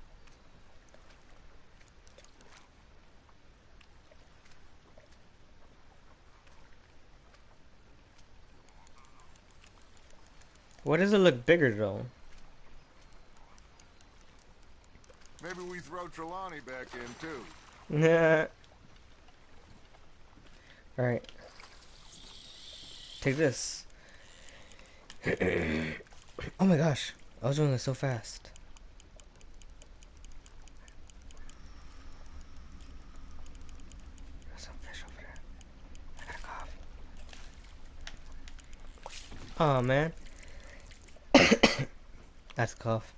What does it look bigger though? Maybe we throw Trelawny back in too. Nah. Alright. Take this. oh my gosh. I was doing this so fast. There's some fish over there. I gotta cough. Oh man. That's a cough.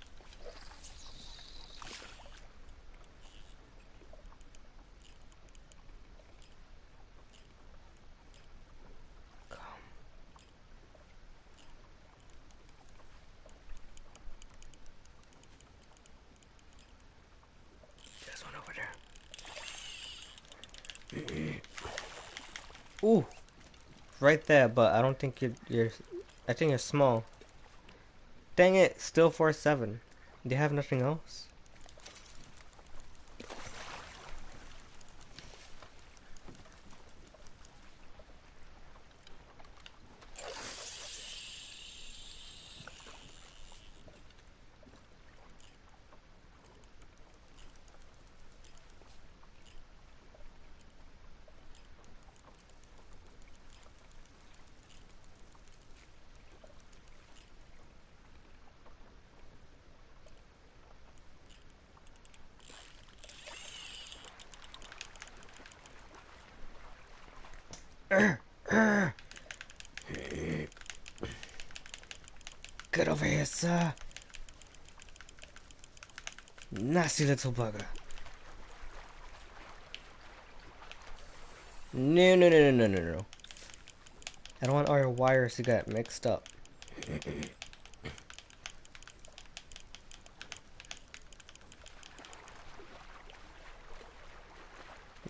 There's one over there. Ooh, right there. But I don't think you're. You're. I think you're small. Dang it! Still four seven. Do you have nothing else? Get Nasty little bugger. No, no, no, no, no, no, no. I don't want our wires to get mixed up.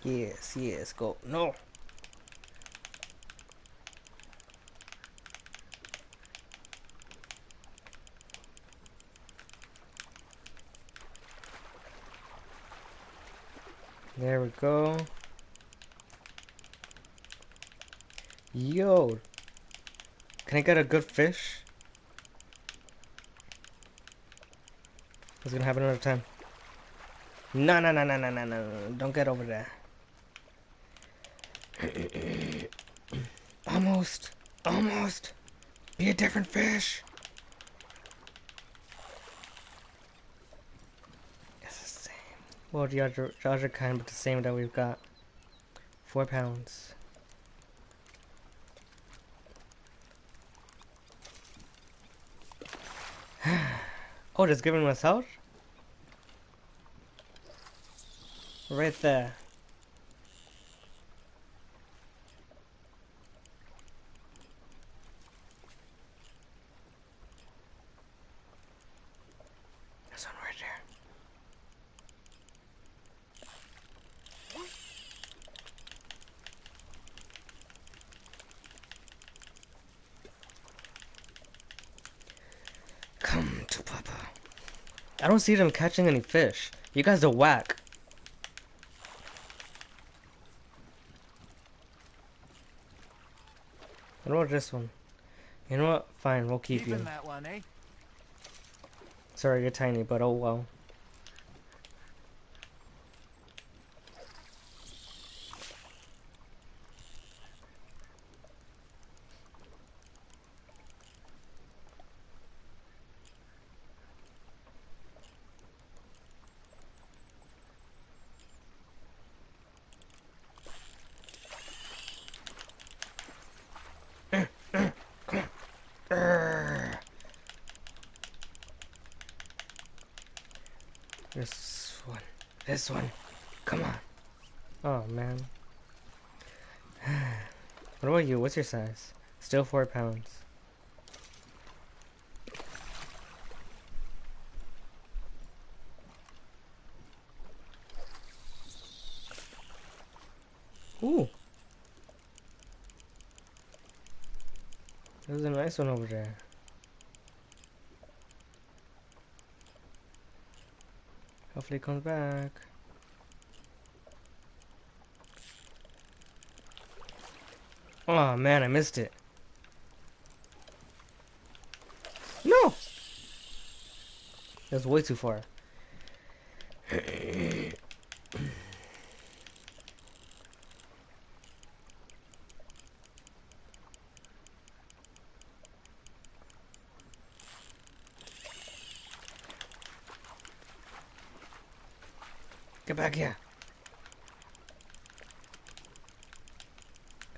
yes, yes, go. No. There we go. Yo. Can I get a good fish? What's gonna happen another time? No, no, no, no, no, no, no, no. Don't get over there. Almost. Almost. Be a different fish. It's the same. Well, the other, the other kind, but the same that we've got. Four pounds. oh, just giving us out? Right there. There's one right there. Come to Papa. I don't see them catching any fish. You guys are whack. What about this one? You know what? Fine, we'll keep Keeping you. that one, eh? Sorry, you're tiny, but oh well. Urgh. This one. This one. Come on. Oh, man. what about you? Size? Still four pounds. Ooh. There's a nice one over there. Hopefully he comes back. Oh man, I missed it. No! That's way too far. Get back here.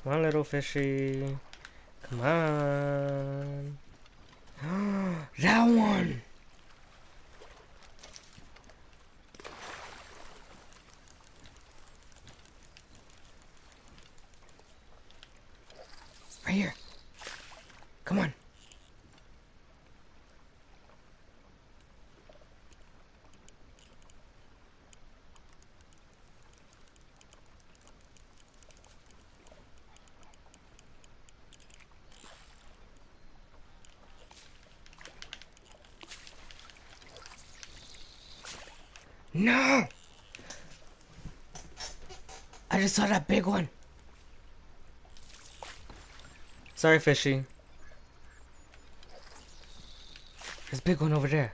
Come on, little fishy. Come on. that one. Right here. Come on. No! I just saw that big one. Sorry, fishy. There's a big one over there.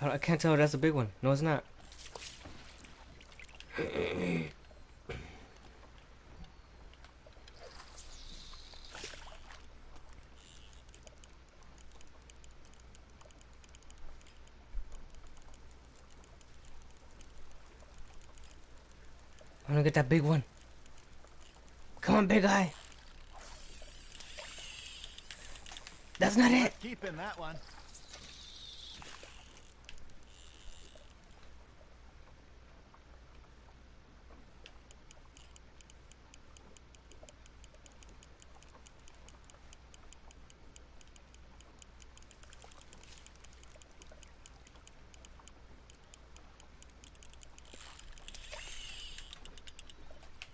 I I can't tell if that's a big one. No, it's not. I'm gonna get that big one. Come on, big eye. That's not it. That one.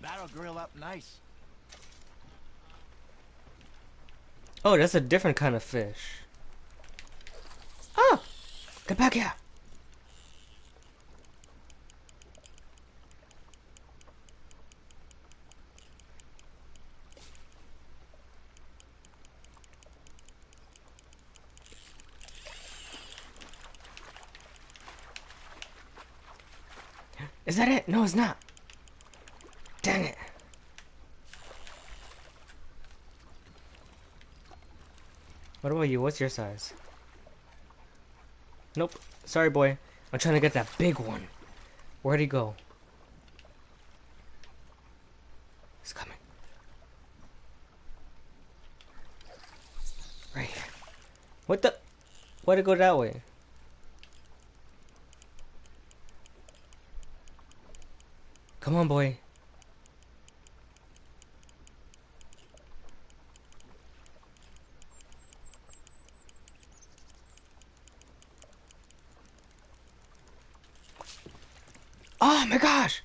That'll grill nice. Oh, that's a different kind of fish. Oh! Get back here! Is that it? No, it's not. Dang it. You? What's your size? Nope. Sorry, boy. I'm trying to get that big one. Where'd he go? He's coming. Right here. What the? Why'd it go that way? Come on, boy. Oh my gosh!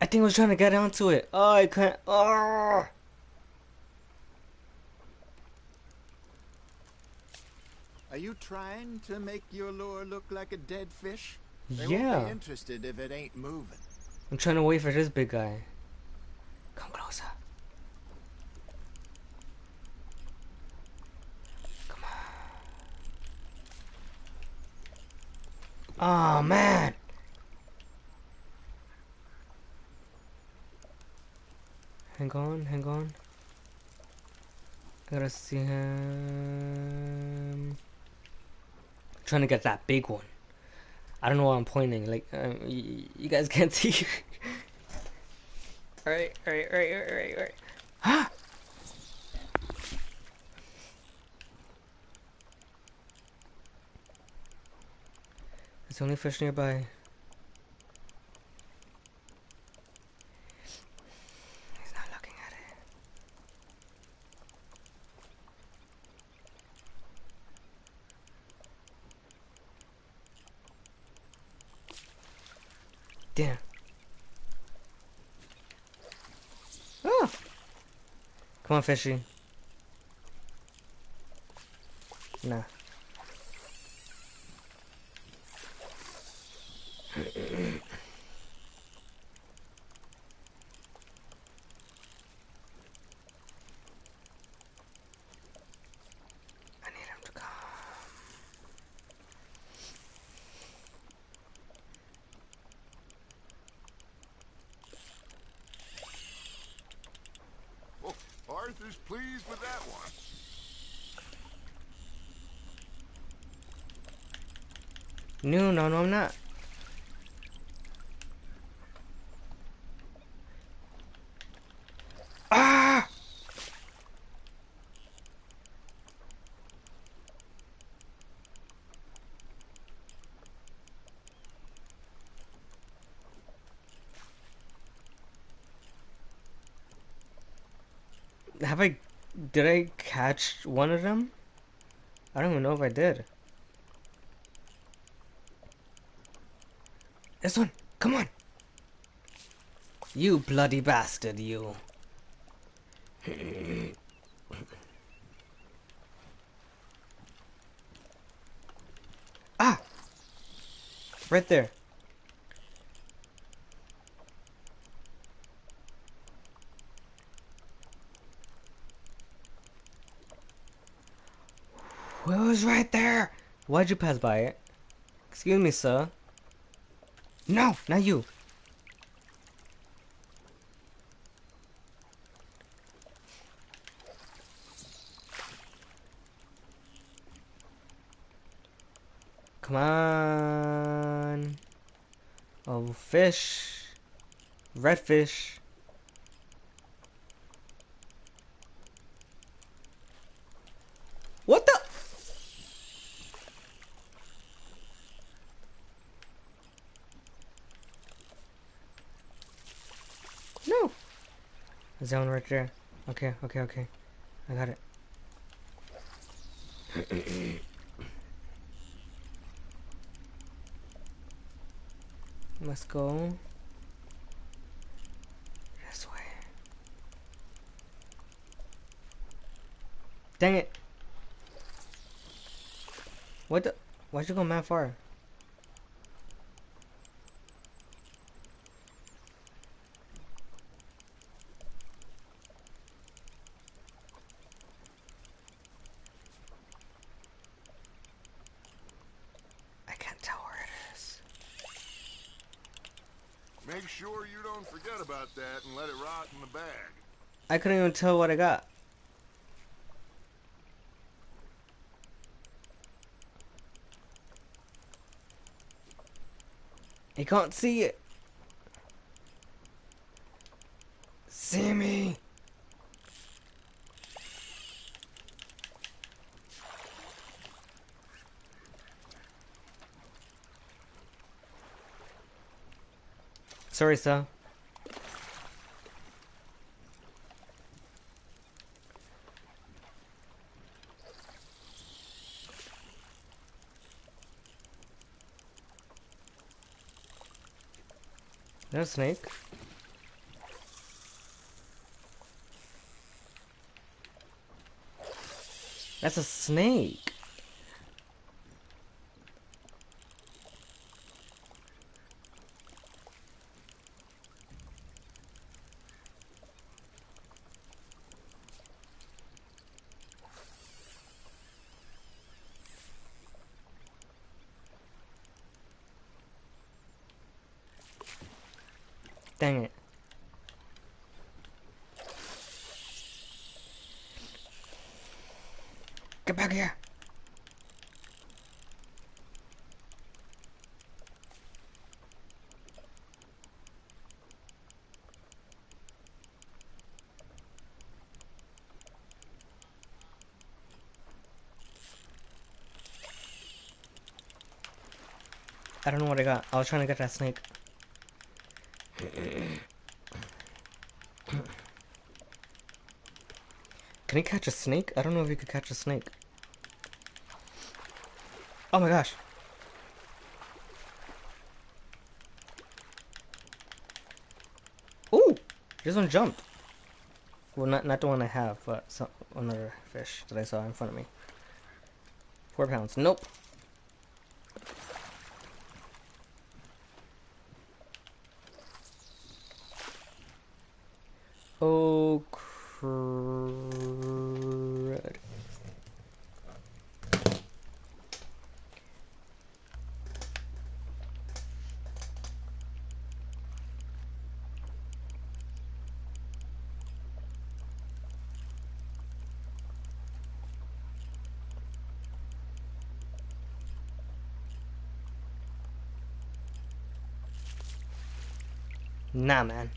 I think I was trying to get onto it. Oh, I can't. Oh! Are you trying to make your lure look like a dead fish? They won't be interested if it ain't moving. I'm trying to wait for this big guy. Come closer. Come on. Oh man. Hang on, hang on. I gotta see him. trying to get that big one. I don't know why I'm pointing. Like, um, you guys can't see. alright, alright, alright, alright, alright, alright. Huh? There's only fish nearby. He's not looking at it. Damn. Oh. Come on, fishy. Nah. I need him to come. Oh, Arthur's pleased with that one. No, no, no, I'm not. Ah! Have I did I catch one of them? I don't even know if I did. This one, come on. You bloody bastard, you. ah! Right there. It was right there. Why'd you pass by it? Excuse me, sir. No, not you. Come on. Oh, fish. Red fish. What the? No. Zone right there. Okay, okay, okay. I got it. Let's go. This way. Dang it. What the? Why'd you go that far? I can't tell where it is. Make sure you don't forget about that and let it rot in the bag. I couldn't even tell what I got. He can't see it. See Sorry, sir. There's snake. That's a snake. Dang it. Get back here. I don't know what I got. I was trying to get that snake. Can he catch a snake? I don't know if he could catch a snake. Oh my gosh. Ooh! This one jumped. Well, not not the one I have, but some, another fish that I saw in front of me. Four pounds. Nope. Oh, crud. Nah, man.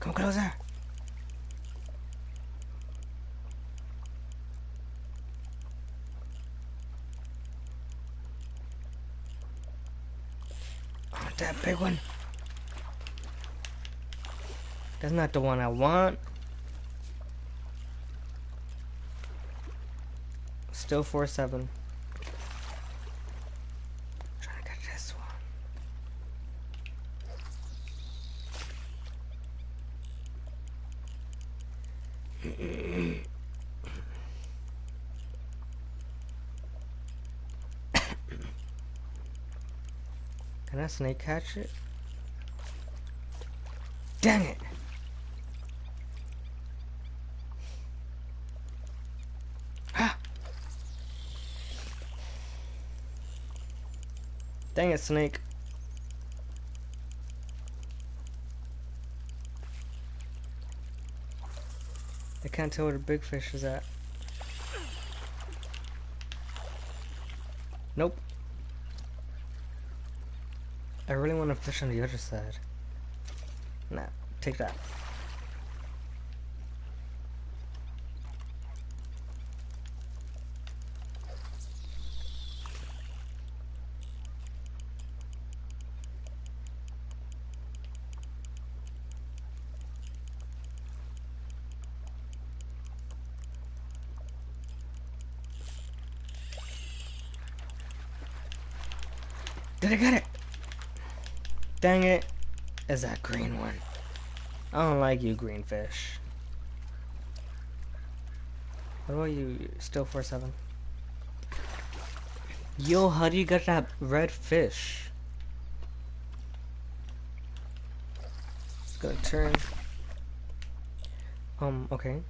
Come closer. Oh, that big one. That's not the one I want. Still 4-7. Trying to get this one. Can I snake catch it? Dang it! Ah! Dang it, snake. I can't tell where the big fish is at. Nope. I really want to fish on the other side. Nah, take that. Did I get it? Dang it. Is that green one? I don't like you, green fish. What about you, still 4-7? Yo, how do you get that red fish? It's gonna turn. Um, okay.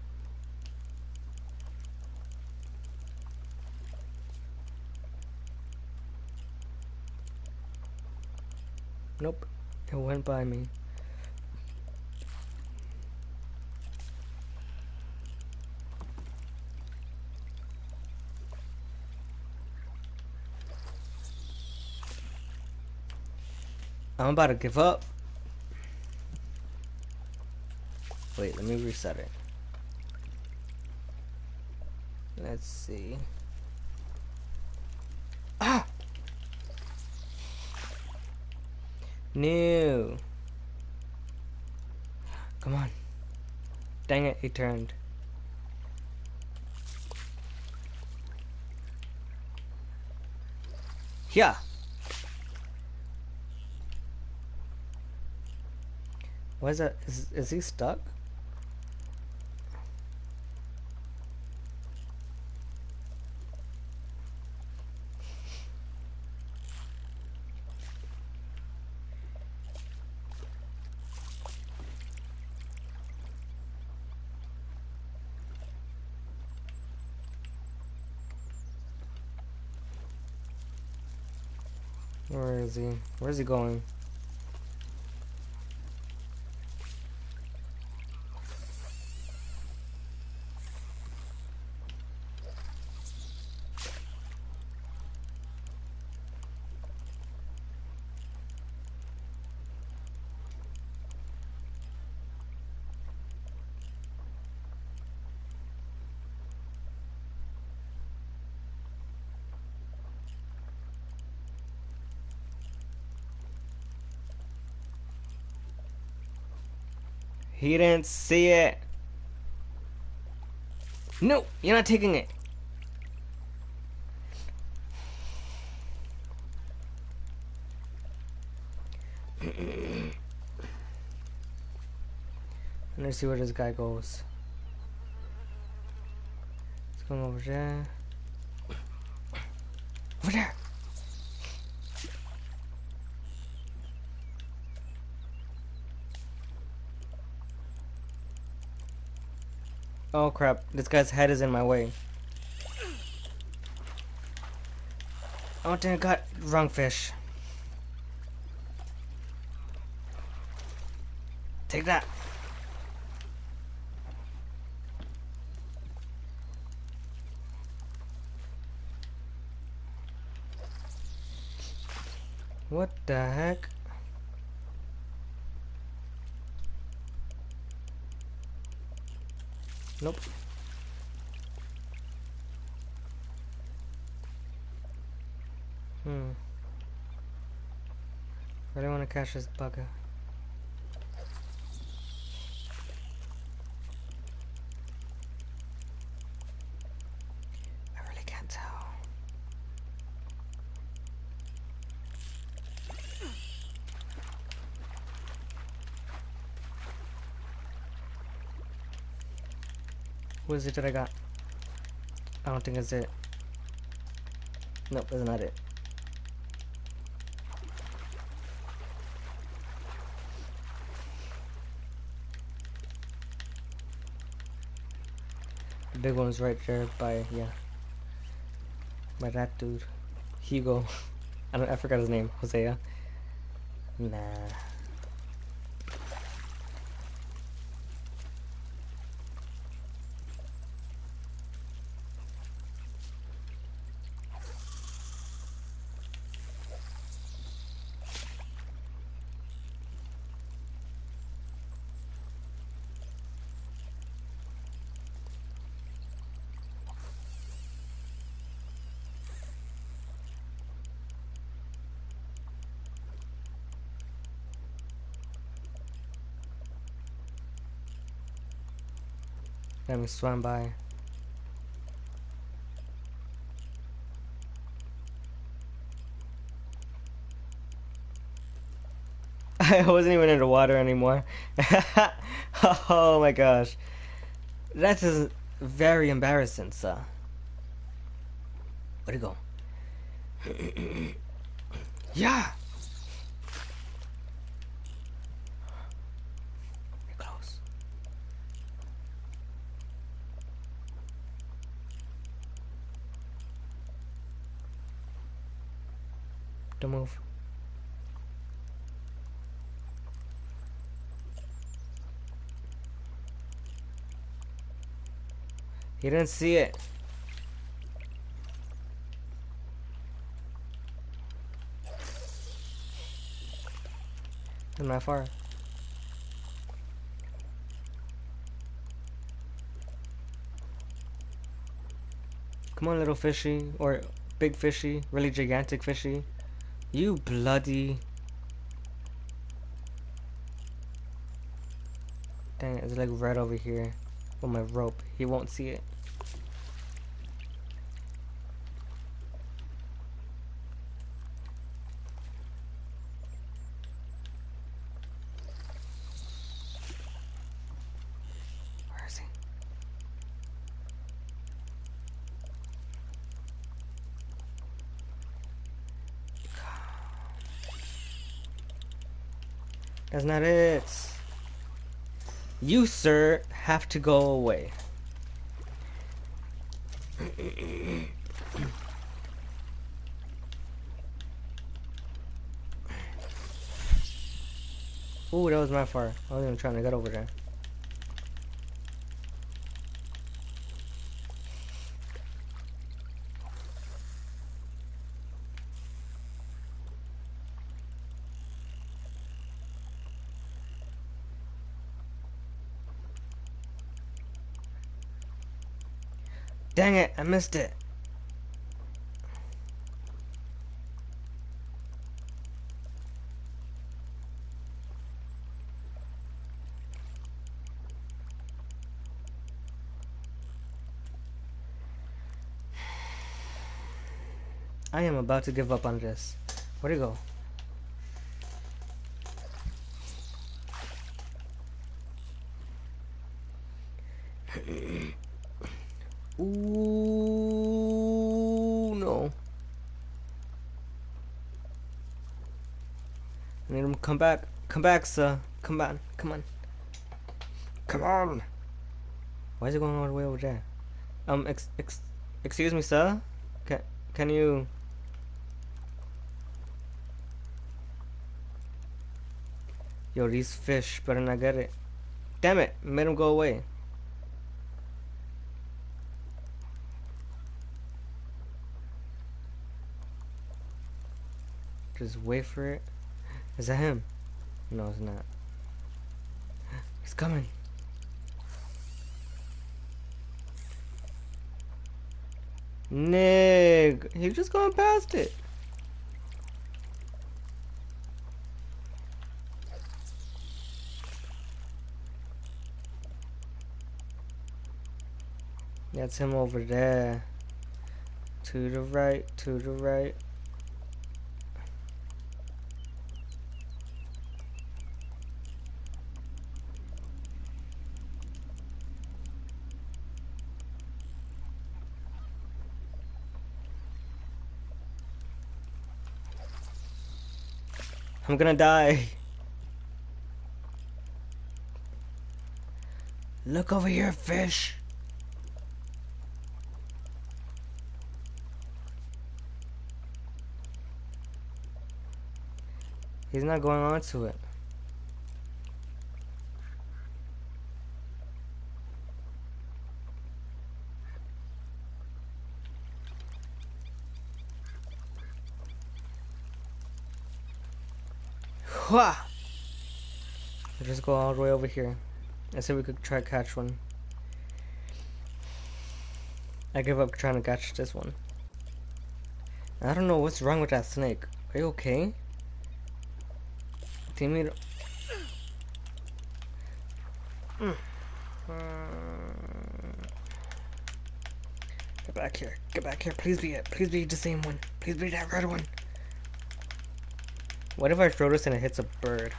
Nope. It went by me. I'm about to give up. Wait, let me reset it. Let's see. Ah! No. Come on. Dang it, he turned. Yeah. Why is that? Is, is he stuck? Where is he? Where's he going? He didn't see it. No, you're not taking it. Let's see where this guy goes. Let's go over there. Over there. Oh crap, this guy's head is in my way. Oh I got wrong fish. Take that. What the heck? Nope. Hmm. I don't want to catch this bugger. I really can't tell. What is it that I got? I don't think it's it. Nope, that's not it. The big one's right there by yeah. By that dude. Hugo. I don't I forgot his name. Hosea. Nah. Let me swim by. I wasn't even in the water anymore. oh my gosh. That is very embarrassing, sir. Where'd it go? yeah! You're close. Don't move. He didn't see it. Not far. Come on, little fishy. Or big fishy. Really gigantic fishy. You bloody. Dang it, it's like right over here. On my rope. He won't see it. Where is he? That's not it. You, sir, have to go away. Ooh, that was my far. I wasn't even trying to get over there. Dang it, I missed it. I am about to give up on this. Where'd it go? Ooh, no. I need him to come back. Come back, sir. Come on. Come on. Come on. Why is it going all the way over there? Um, ex, ex, excuse me, sir. Can can you? Yo, these fish better not get it. Damn it! Made them go away. Just wait for it. Is that him? No, it's not. He's coming. Nig, he's just going past it. That's him over there. To the right, to the right. I'm gonna die. Look over here, fish. He's not going on to it. We'll just go all the way over here. I said we could try to catch one. I give up trying to catch this one. I don't know what's wrong with that snake. Are you okay? Timmy. Mm. Get back here. Get back here. Please be it. Please be the same one. Please be that red one. What if I throw this and it hits a bird?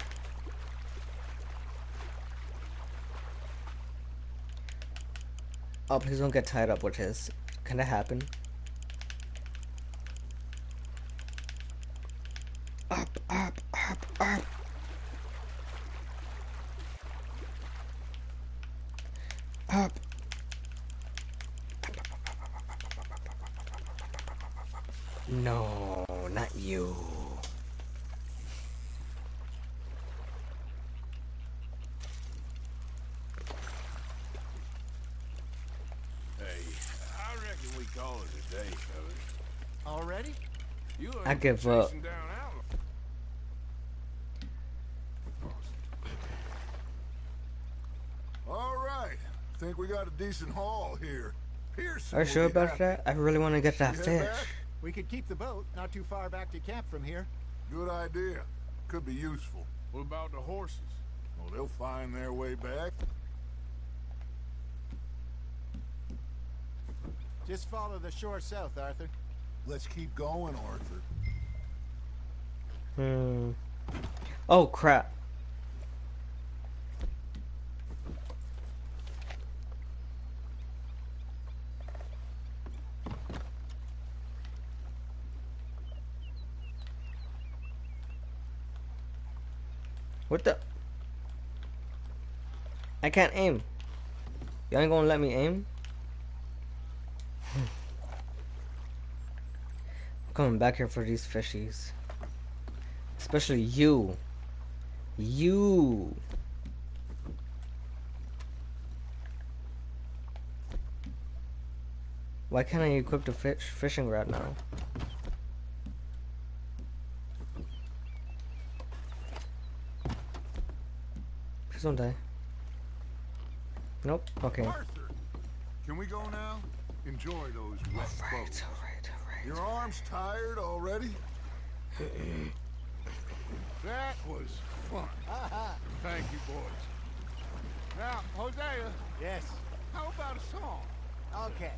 Oh, please don't get tied up with his. Can that happen? Up, up, up, up. Up. No, not you. Hey, I reckon we call it a day, fellas. Already? You give up. chasing down outlaws. All right. Think we got a decent haul here. Pearson. Are you sure about that? I really want to get that fish. We could keep the boat not too far back to camp from here. Good idea. Could be useful. What about the horses? Well, they'll find their way back. Just follow the shore south, Arthur. Let's keep going, Arthur. Hmm. Oh crap. What the? I can't aim. You ain't gonna let me aim? I'm coming back here for these fishies. Especially you. You. Why can't I equip the fish fishing rod now? Please don't die. Nope. Okay. Arthur, can we go now? Enjoy those wet Alright, boats. alright, alright. Your arms tired already? That was fun. Thank you, boys. Now, Hosea, Yes. how about a song? Okay.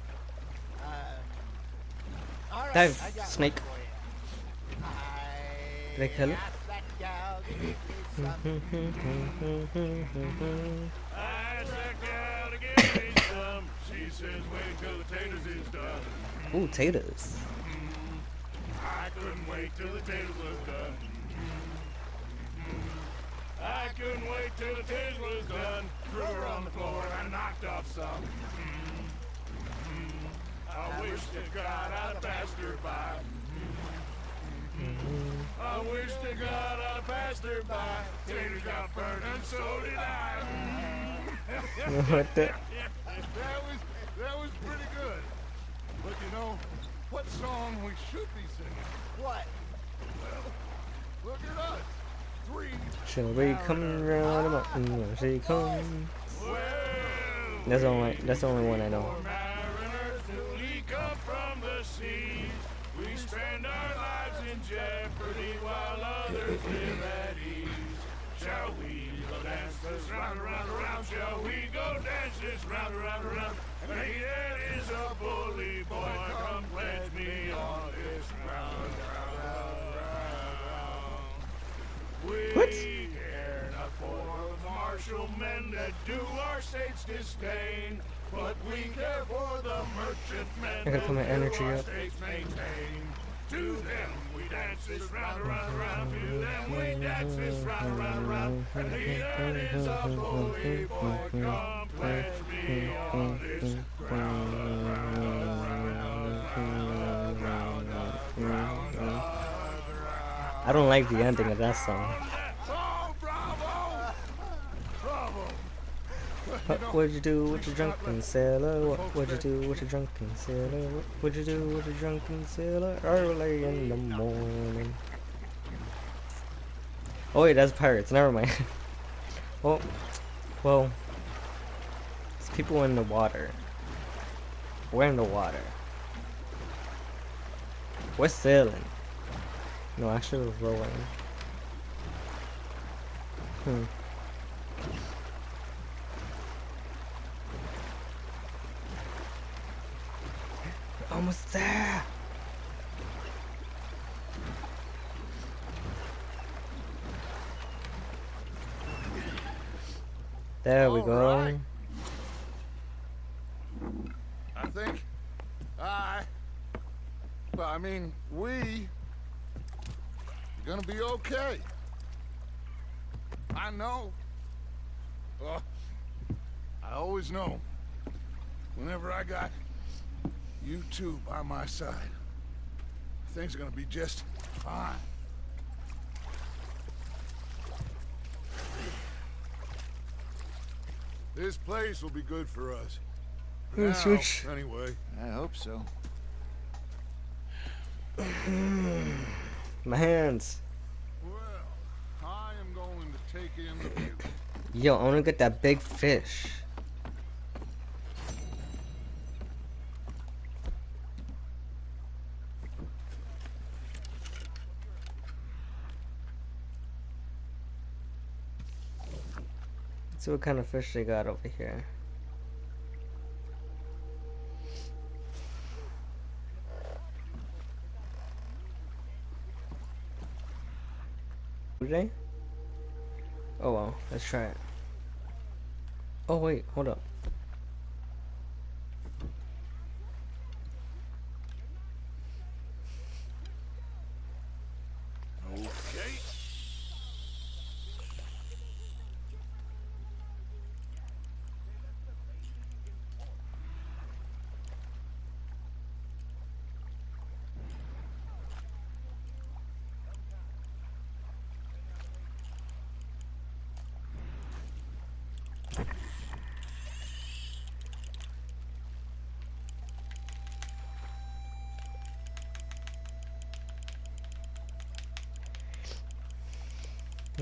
Uh, all right. Dive, I got snake. for you. Did I kill it? asked that gal to give me something. I asked that gal to give me some. She says wait till the taters is done. Ooh, taters. I couldn't wait till the taters was done. I couldn't wait till the tiz was done. Threw her on the floor and knocked off some. Mm, mm. I wish to God I'd passed her by. Mm, I wish to God I'd passed her by. Tater got burned and so did I. what the? That was that was pretty good. But you know, what song we should be singing? What? Well, Shall we come round the mountain mm, when she comes? That's the only. That's the only one I know. We spend our lives in jeopardy while others live at ease. Shall we go dance this round, around, around? Shall we go dance this round, around, around? And that is a bully boy, We What? care not for the martial men that do our state's disdain, but we care for the merchant men I gotta put my energy up. To them we dance this round, around, around. To them we dance this round, around, around. And he that is a bully boy, come pledge me on this ground, around, I don't like the ending of that song. What would you do with your drunken sailor? What would you do with your drunken sailor? What would you do with your drunken sailor early in the morning? Oh wait, that's pirates. Never mind. well, well, it's people in the water. We're in the water. We're sailing. No, actually, we're rowing. Hmm. Almost there. There we go. right. I think I, well, I mean, we are gonna be okay. I know. Oh, I always know. Whenever I got you two by my side, things are gonna be just fine. This place will be good for us. For now, switch. Anyway. I hope so. My hands. Well, I am going to take in the. Yo, I wanna get that big fish. Let's see what kind of fish they got over here. They? Oh well, let's try it. Oh wait, hold up.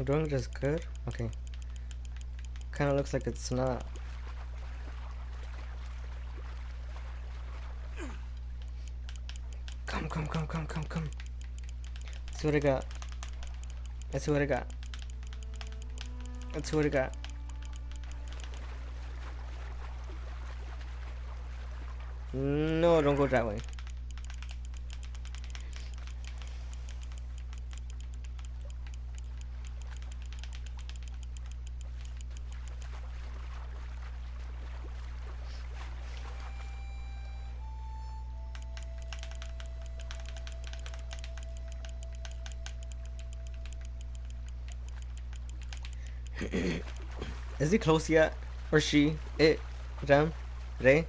Doing just good? Okay. Kinda looks like it's not. Come, come, come, come, come, come. Let's see what I got. Let's see what I got. Let's see what I got. No, don't go that way. Is he close yet? Or she? It? Them? They?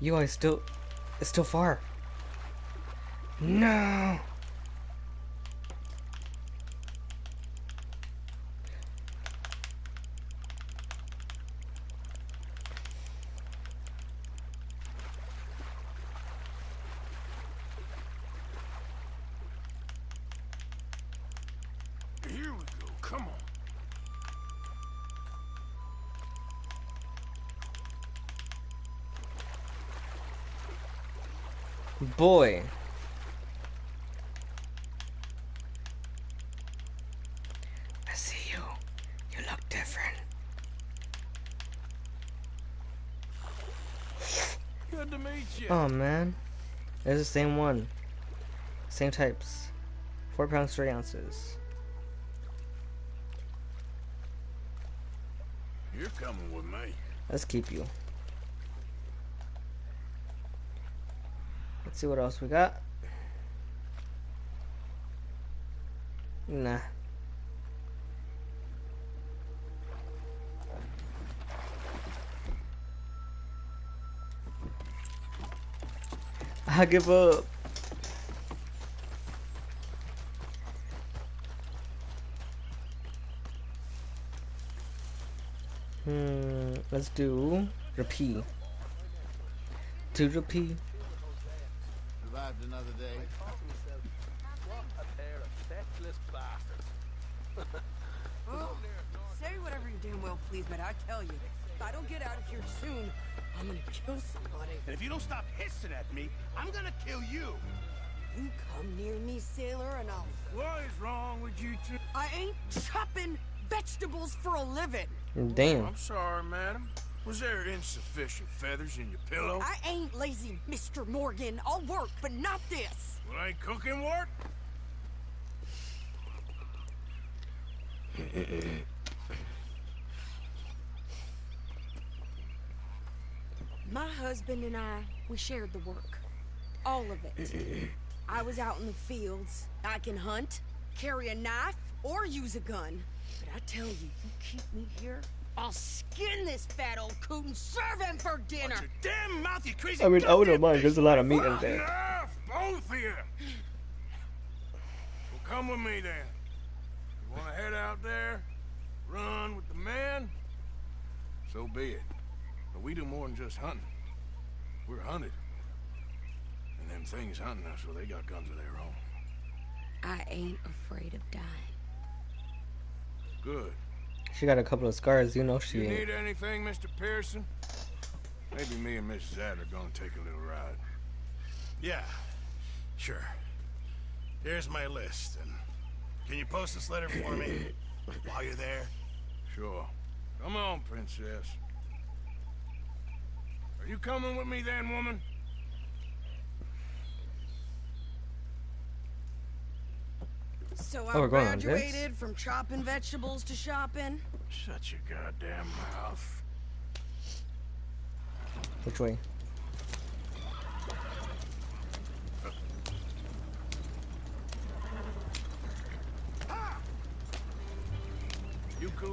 You are still... It's still far. No! Here we go. Come on. Boy. I see you. You look different. Good to meet you. Oh man. It's the same one. Same types. Four pounds, three ounces. You're coming with me. Let's keep you. Let's see what else we got. Nah. I give up. Hmm, let's do repeat. Do repeat. Survived another day. I thought myself, what a pair of feckless bastards. Oh, say whatever you damn well please, but I tell you, if I don't get out of here soon, I'm gonna kill somebody. And if you don't stop hissing at me, I'm gonna kill you. You come near me, sailor, and I'll. What is wrong with you two? I ain't chopping vegetables for a living. Damn. I'm sorry, madam. Was there insufficient feathers in your pillow? I ain't lazy, Mr. Morgan. I'll work, but not this. Well, ain't cooking work? My husband and I, we shared the work. All of it. I was out in the fields. I can hunt, carry a knife, or use a gun. But I tell you, you keep me here, I'll skin this fat old coot and serve him for dinner. Your damn mouth, you crazy I mean, I wouldn't mind. There's a lot of meat in Enough, there. both of you. Well, come with me then. You want to head out there, run with the man? So be it. But we do more than just hunting. We're hunted. And them things hunting us, so they got guns of their own. I ain't afraid of dying. Good. She got a couple of scars. You know You she need anything, Mr. Pearson? Maybe me and Mrs. Adler are gonna take a little ride. Yeah, sure. Here's my list, and can you post this letter for me while you're there? Sure. Come on, princess. Are you coming with me then, woman? So Oh, I we're going on this? graduated from chopping vegetables to shopping. Shut your goddamn mouth. Which way?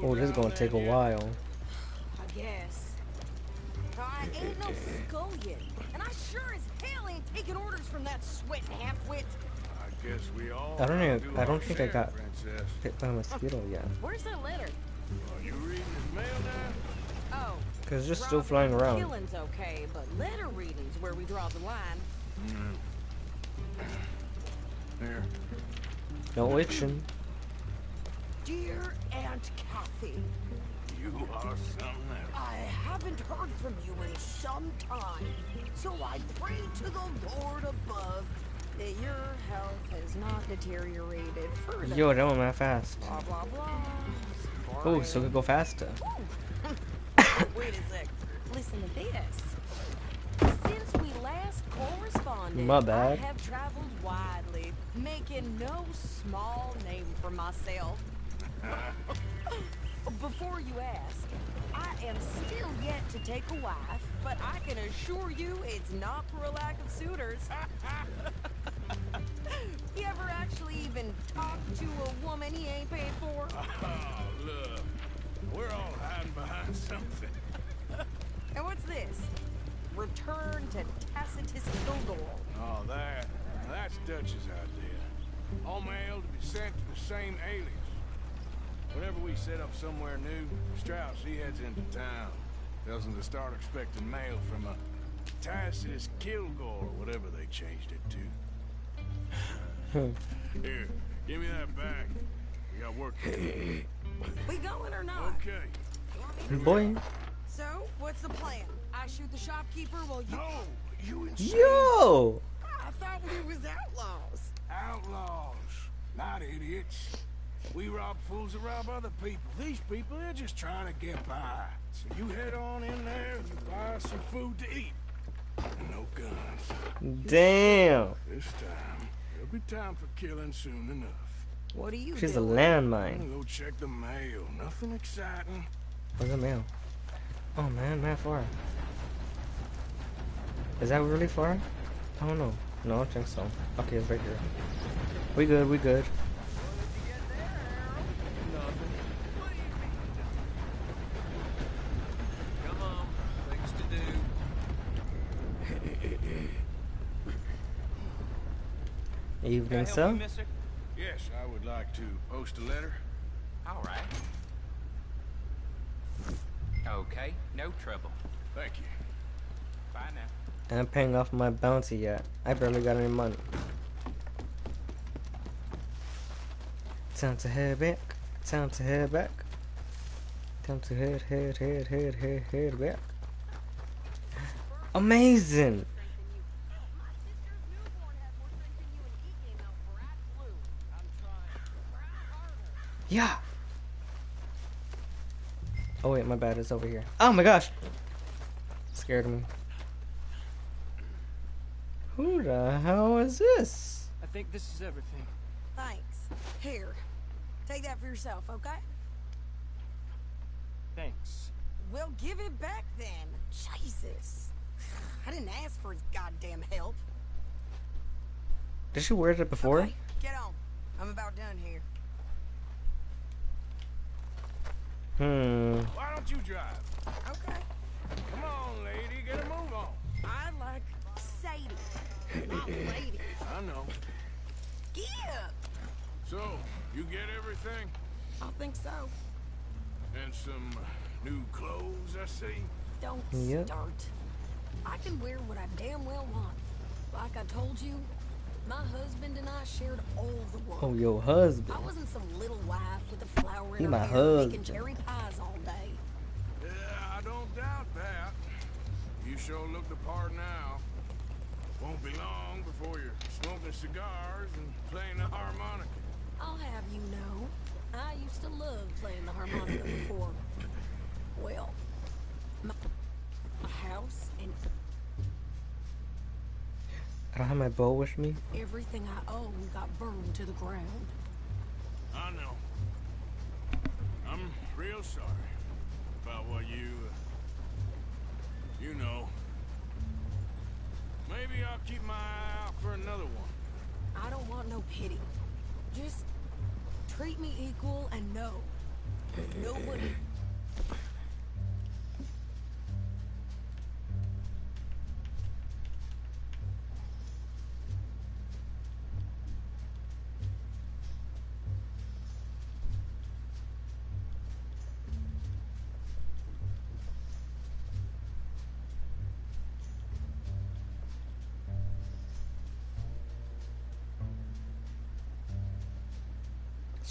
Oh, this is gonna take a while. I guess. I ain't no scullion, and I sure as hell ain't taking orders from that sweating half-wit. I guess we all I don't gotta do I don't think I got Princess. hit by a mosquito yet. Where's that letter? Are you reading his mail now? Oh. Cause it's just still flying around. Killing's okay, but letter reading's where we draw the line. Hmm. Here. No itching. Dear Aunt Kathy, You are something else. I haven't heard from you in some time, so I pray to the Lord above that your health has not deteriorated further. Yo, that went that fast. Blah blah blah. Oh, so could go faster. Oh. Wait a sec. Listen to this. Since we last corresponded, My bad. I have traveled widely, making no small name for myself. Before you ask, I am still yet to take a wife, but I can assure you it's not for a lack of suitors. you ever actually even talked to a woman he ain't paid for? Oh, look. We're all hiding behind something. And what's this? Return to Tacitus Kilgore. Oh, that. That's Dutch's idea. All mail to be sent to the same alias. Whenever we set up somewhere new, Strauss, he heads into town. Tells them to start expecting mail from a Tacitus Kilgore, or whatever they changed it to. Here, give me that back. We got work to do. We going or not? Okay. Boy. So, what's the plan? I shoot the shopkeeper while you... No! You insane! Yo! I thought we was outlaws. Outlaws, not idiots. We rob fools that rob other people. These people, they're just trying to get by. So you head on in there and you buy some food to eat. No guns. Damn. This time, there'll be time for killing soon enough. What are you She's a doing? I'm landmine. go check the mail. Nothing exciting. Where's the mail? Oh man, man far. Is that really far? I don't know. No, I don't think so. Okay, it's right here. We good, we good. Come on, things to do. Evening, sir. mister? Yes, I would like to post a letter. All right. Okay, no trouble. Thank you. Bye now. I'm paying off my bounty yet. I barely got any money. Time to head back. Time to head back. Time to head, head, head, head, head, head back. Amazing! Yeah! Oh wait, my bad, it's over here. Oh my gosh! Scared me. Who the hell is this? I think this is everything. Thanks. Here. Take that for yourself, okay? Thanks. We'll give it back then. Jesus. I didn't ask for his goddamn help. Did she wear it before? Okay, get on. I'm about done here. Hmm. Why don't you drive? Okay. Come on, lady, get a move on. I like Sadie, not lady. I know. Yeah, So, you get everything? I think so. And some new clothes, I see. Don't Yep. start. I can wear what I damn well want. Like I told you, my husband and I shared all the work. Oh, your husband. I wasn't some little wife with a flower in He her my hair making husband. cherry pies all day. Yeah, I don't doubt that. You sure look the part now. Won't be long before you're smoking cigars and playing the harmonica. I'll have you know, I used to love playing the harmonica before. Well, my, my house and I don't have my bow with me. everything I own got burned to the ground. I know. I'm real sorry about what you, uh, you know. Maybe I'll keep my eye out for another one. I don't want no pity. Just treat me equal and know nobody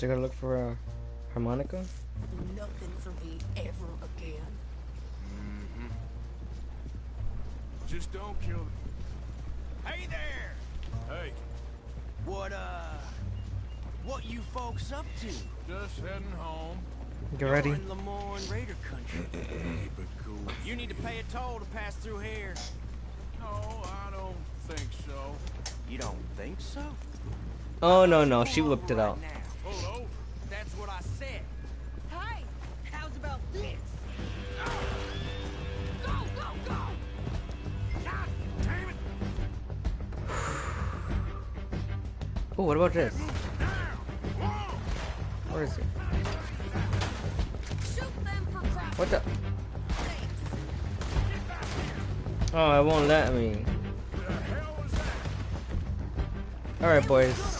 So you gotta look for a harmonica? nothing for me ever again. Mm-hmm. Just don't kill them. Hey there! Hey, What, uh... What you folks up to? just heading home. You ready? In Lemoyne Raider country. Cool. You need to pay a toll to pass through here. No, I don't think so. You don't think so? Oh no no, she whipped it out. Pull over. That's what I said. Hey, how's about this? Oh. Go, go, go! God damn it! oh, what about this? Where is it? what the? Oh, it won't let me. Alright, boys.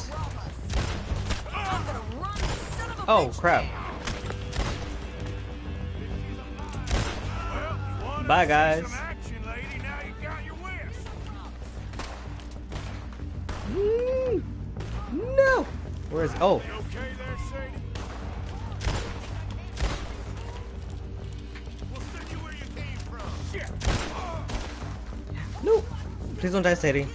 Oh, crap. Bye, guys. Mm, No! Where's. Oh! No! Please don't die, Sadie.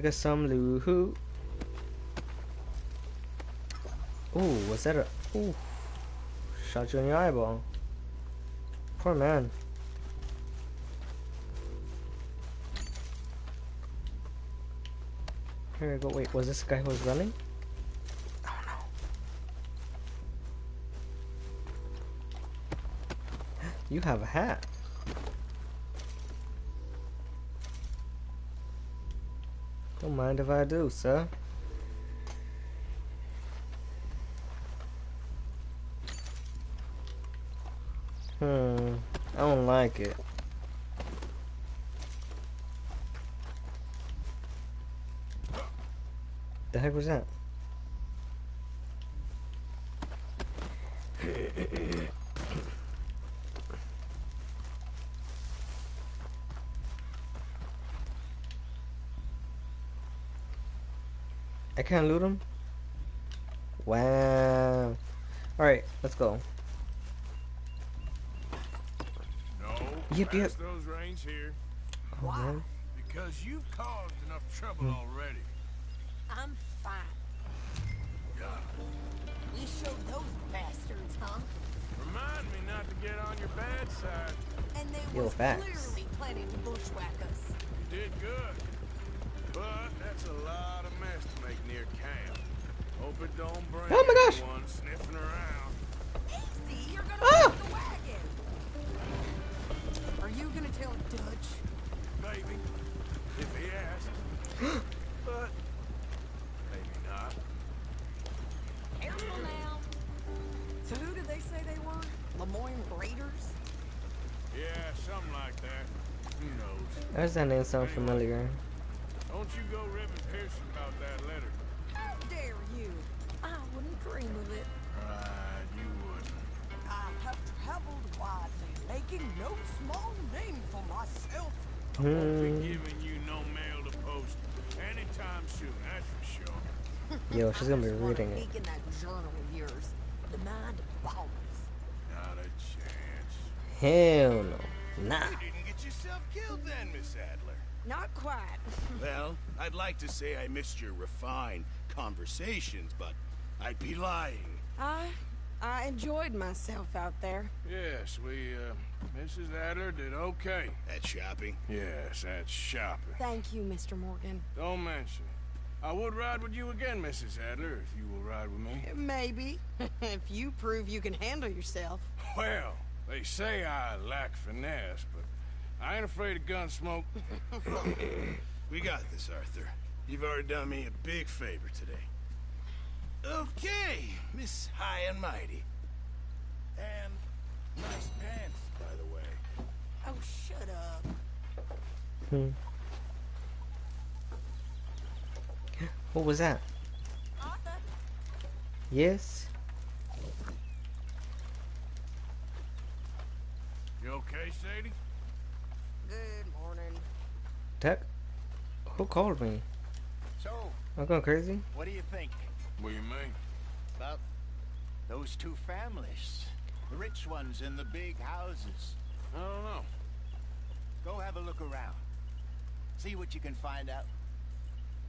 To get some loot. Ooh, was that a. Ooh. Shot you in your eyeball. Poor man. Here we go. Wait, was this guy who was running? Oh no. You have a hat. Mind if I do, sir. Hmm, I don't like it. The heck was that? I can't loot him? Wow. Alright, let's go. No, Yep, yep. those reins here. Oh, man. Because you've caused enough trouble Hmm. already. I'm fine. We showed those bastards, huh? Remind me not to get on your bad side. And they Yo, was facts. clearly planning to bushwhack us. You did good. But that's a lot of mess to make near camp. Hope it don't bring Oh my gosh. anyone sniffing around. Easy, you're gonna Ah! ah! the wagon. Are you gonna tell Dutch? Maybe. If he asks. but maybe not. Careful now. So who did they say they were? Lemoyne Raiders? Yeah, something like that. Who knows? Why does that name sound familiar? Don't you go ribbing Pearson about that letter. How dare you? I wouldn't dream of it. Right, you wouldn't. I have traveled widely, making no small name for myself. I won't be giving you no mail to post anytime soon, that's for sure. Yo, she's gonna be I just wanna reading it. peek in that journal of yours. The mind of ballers. Not a chance. Hell no. Nah. You didn't get yourself killed then, Miss Adler. Not quite. Well, I'd like to say I missed your refined conversations, but I'd be lying. I I enjoyed myself out there. Yes, we, uh, Mrs. Adler did okay. At shopping? Yes, at shopping. Thank you, Mr. Morgan. Don't mention it. I would ride with you again, Mrs. Adler, if you will ride with me. Maybe. if you prove you can handle yourself. Well, they say I lack finesse, but I ain't afraid of gun smoke. We got this, Arthur. You've already done me a big favor today. Okay, Miss High and Mighty. And nice pants, by the way. Oh, shut up. Hmm. What was that? Arthur? Yes? You okay, Sadie? Good. Tech? Who called me? So, I'm going crazy. what do you think What do you mean? about those two families? The rich ones in the big houses. I don't know. Go have a look around. See what you can find out.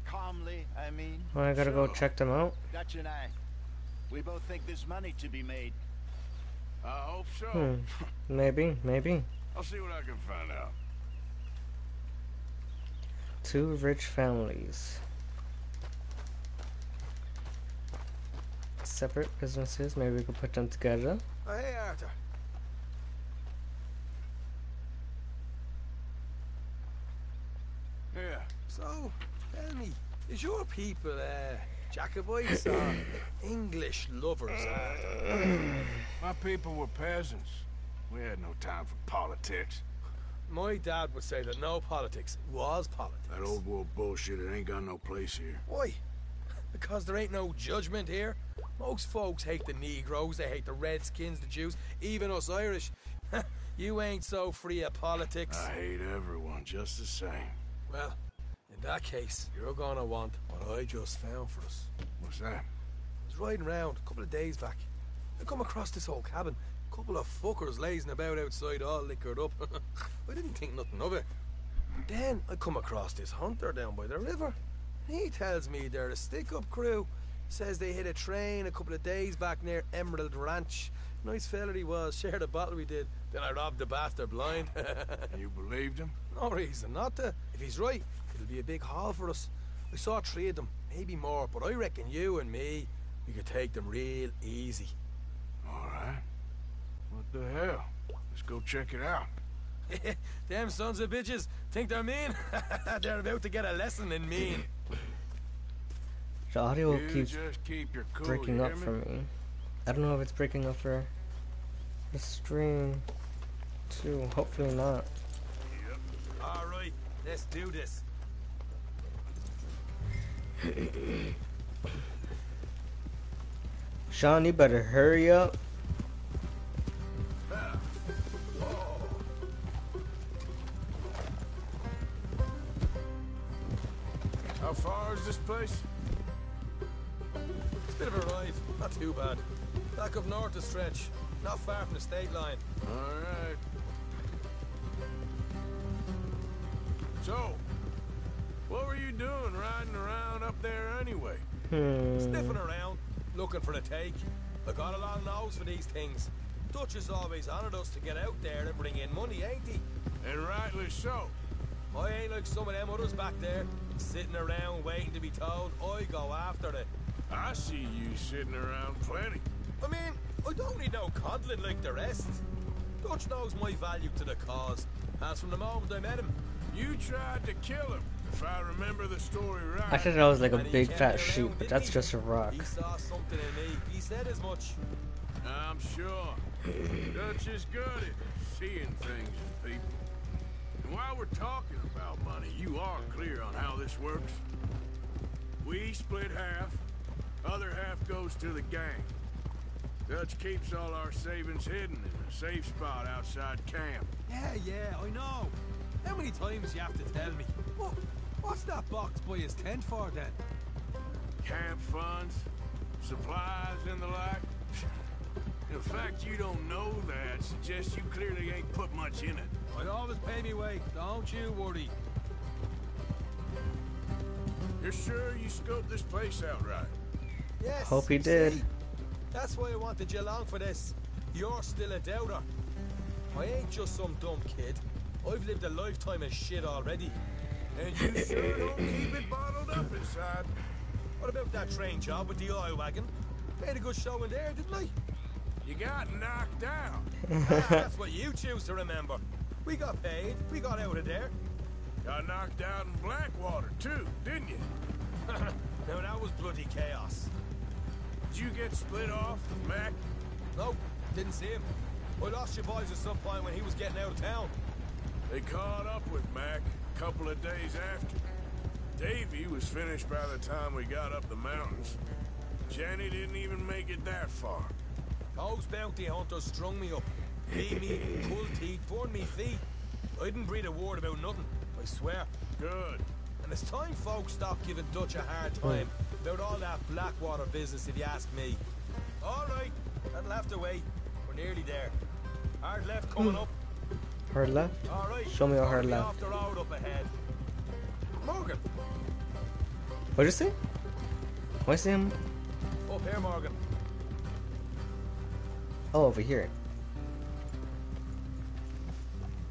Calmly, I mean. Well, I gotta go check them out. Dutch and I, we both think there's money to be made. I hope so. Hmm. Maybe, maybe. I'll see what I can find out. Two rich families. Separate businesses. Maybe we could put them together. Oh, hey, Arthur. Yeah. So, tell me, is your people, uh, Jacobites or English lovers, Arthur? My people were peasants. We had no time for politics. My dad would say that no politics was politics. That old world bullshit, it ain't got no place here. Why? Because there ain't no judgment here. Most folks hate the Negroes, they hate the Redskins, the Jews, even us Irish. you ain't so free of politics. I hate everyone just the same. Well, in that case, you're gonna want what I just found for us. What's that? I was riding around a couple of days back. I come across this old cabin. Couple of fuckers lazing about outside all liquored up. I didn't think nothing of it. Then I come across this hunter down by the river. He tells me they're a stick-up crew. Says they hit a train a couple of days back near Emerald Ranch. Nice fella he was, shared a bottle we did. Then I robbed the bastard blind. You believed him? no reason not to. If he's right, it'll be a big haul for us. I saw three of them, maybe more, but I reckon you and me, we could take them real easy. All right. What the hell? Let's go check it out. Damn sons of bitches think they're mean. they're about to get a lesson in mean. The audio You keeps just keep your cool, breaking you up me? for me. I don't know if it's breaking up for the stream too. Hopefully not. All right, let's do this. Sean, you better hurry up. How far is this place? It's a bit of a ride, not too bad. Back up north a stretch, not far from the state line. All right. So, what were you doing riding around up there anyway? Hmm. Sniffing around, looking for the take. I got a long nose for these things. Dutch has always honoured us to get out there and bring in money, ain't he? And rightly so. I ain't like some of them others back there, sitting around waiting to be told. I go after it. I see you sitting around plenty. I mean, I don't need no coddling like the rest. Dutch knows my value to the cause. As from the moment I met him, You tried to kill him, if I remember the story right. I thought that was like a And big fat me sheep, but that's he? just a rock. he saw something in me. He said as much. I'm sure. Dutch is good at seeing things in people. While we're talking about money, you are clear on how this works. We split half, other half goes to the gang. Dutch keeps all our savings hidden in a safe spot outside camp. Yeah, yeah, I know. How many times you have to tell me? What? What's that box by his tent for then? Camp funds, supplies, and the like. The fact you don't know that suggests you clearly ain't put much in it. I always pay me way. Don't you worry. You're sure you scoped this place out right? Yes. Hope he did. see? That's why I wanted you along for this. You're still a doubter. I ain't just some dumb kid. I've lived a lifetime of shit already. And you sure don't keep it bottled up inside. What about that train job with the oil wagon? Made a good show in there, didn't I? You got knocked out. Ah, that's what you choose to remember. We got paid. We got out of there. Got knocked out in Blackwater, too, didn't you? now that was bloody chaos. Did you get split off with Mac? Nope, didn't see him. I lost your boys at some point when he was getting out of town. They caught up with Mac a couple of days after. Davey was finished by the time we got up the mountains. Jenny didn't even make it that far. Those bounty hunters strung me up. Beat me, pulled teeth, burned me feet. I didn't breathe a word about nothing, I swear. Good. And And it's time folks stop giving Dutch a hard time hmm. about all that Blackwater business, if you ask me. All right, that'll have to wait. We're nearly there. Hard left coming hmm. up. Hard left? All right. Show me a hard left. off the road up ahead. Morgan, What'd you say? See him? up here, Morgan. Oh, over here.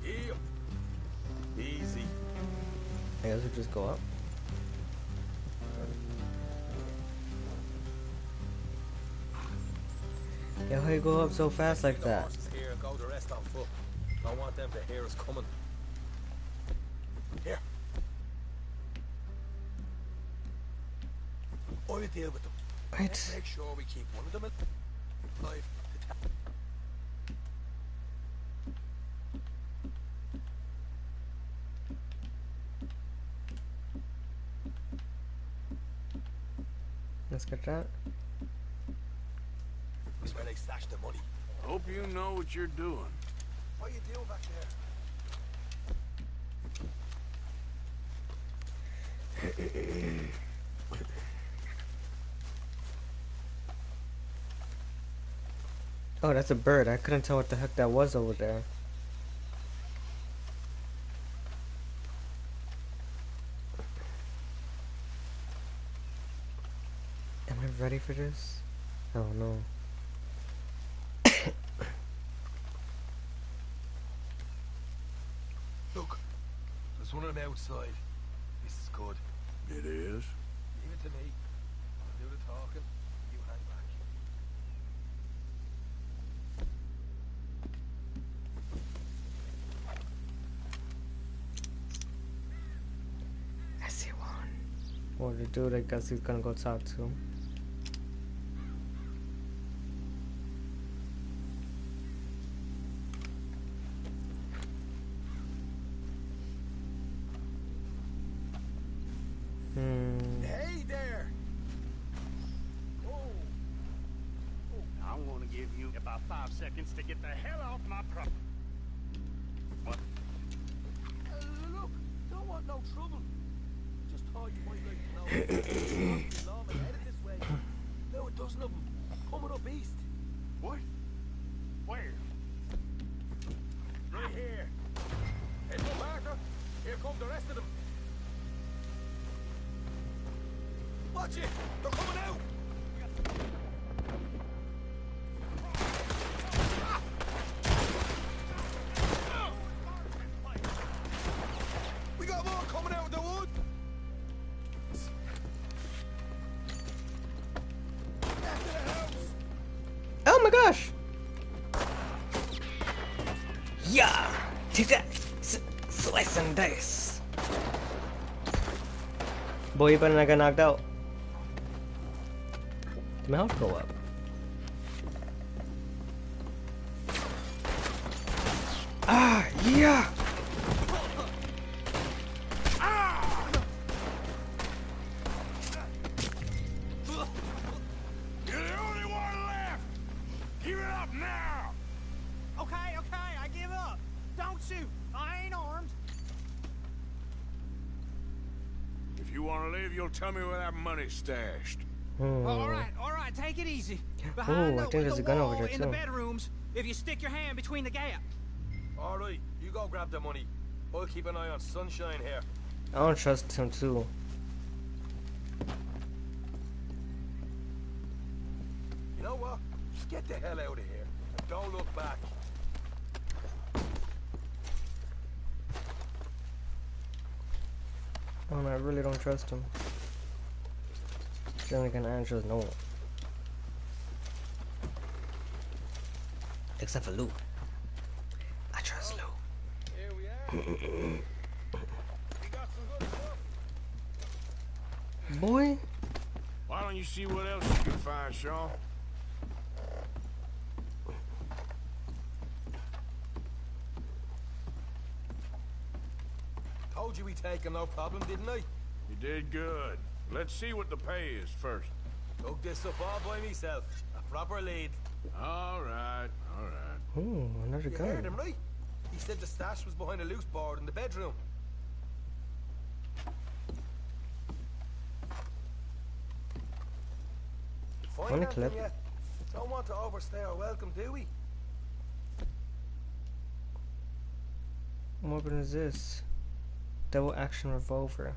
Yeah. Easy. I guess we just go up. Yeah, how you go up so fast like that? horses here go the rest on foot. Don't want them to hear us coming. Here. I'll deal with them. Right. Let's make sure we keep one of them alive. Let's get that. This is where they stash the money. Hope you know what you're doing. What are you doing back there? Oh, that's a bird. I couldn't tell what the heck that was over there. Am I ready for this? Oh no. Look, there's one of them outside. This is good. It is? Leave it to me. I'll do the talking. You hang back. I see one. What the dude, I guess he's gonna go talk to him. Boy, you better not get knocked out. Did my health go up? Want to tell me where that money's stashed. Hmm. All right, all right, take it easy. Ooh, I think there's the a gun over wall there, in the bedrooms. If you stick your hand between the gap. All right, you go grab the money. I'll keep an eye on Sunshine here. I don't trust him too. You know what? Just get the hell out of here. And don't look back. Oh, no, I really don't trust him. Then again, Andrew's no one. Except for Lou. I trust Lou. Here we are. we got some good stuff. Boy, Why don't you see what else you can find, Sean? Told you we take him no problem, didn't I? You did good. Let's see what the pay is first. Don't get so far by myself. A proper lead. All right, all right. Oh, another you heard him, right? He said the stash was behind a loose board in the bedroom. One clip. Don't want to overstay our welcome, do we? What weapon is this? Double action revolver.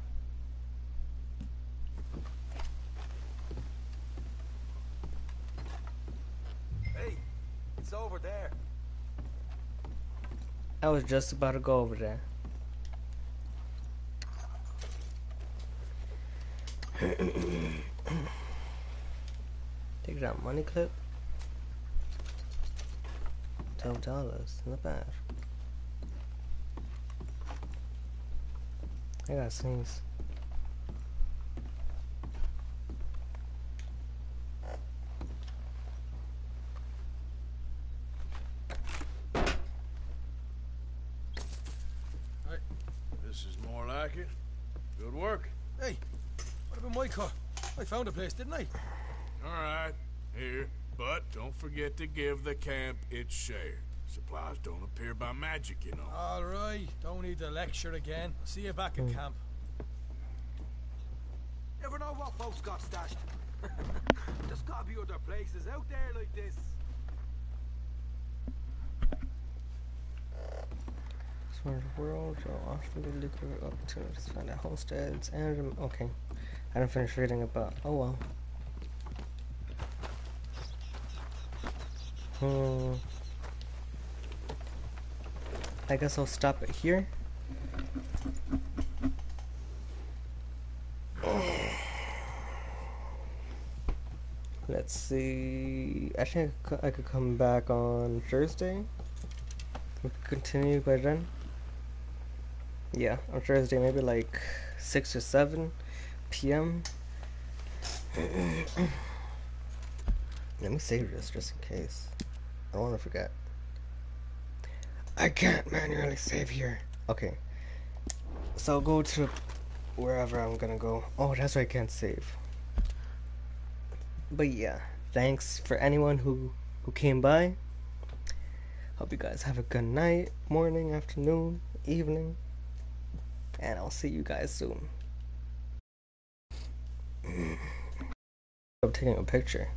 It's over there. I was just about to go over there. Take that money clip. Twelve dollars, not bad. I gotta sneeze. This is more like it. Good work. Hey, what about my car? I found a place, didn't I? All right, here. But don't forget to give the camp its share. Supplies don't appear by magic, you know. All right, don't need to lecture again. See you back at mm. camp. Never know what folks got stashed. There's gotta be other places out there like this. Explore the world, or often be looking for opportunities, find out homesteads, and okay. I didn't finish reading it, but oh well. Hmm. I guess I'll stop it here. Let's see. I think I could- come back on Thursday. We could continue by then. Yeah, on Thursday, maybe like 6 or 7 p.m. Let me save this just in case. I don't want to forget. I can't manually save here. Okay. So I'll go to wherever I'm gonna go. Oh, that's why I can't save. But yeah, thanks for anyone who who came by. Hope you guys have a good night, morning, afternoon, evening, and I'll see you guys soon. I'm taking a picture.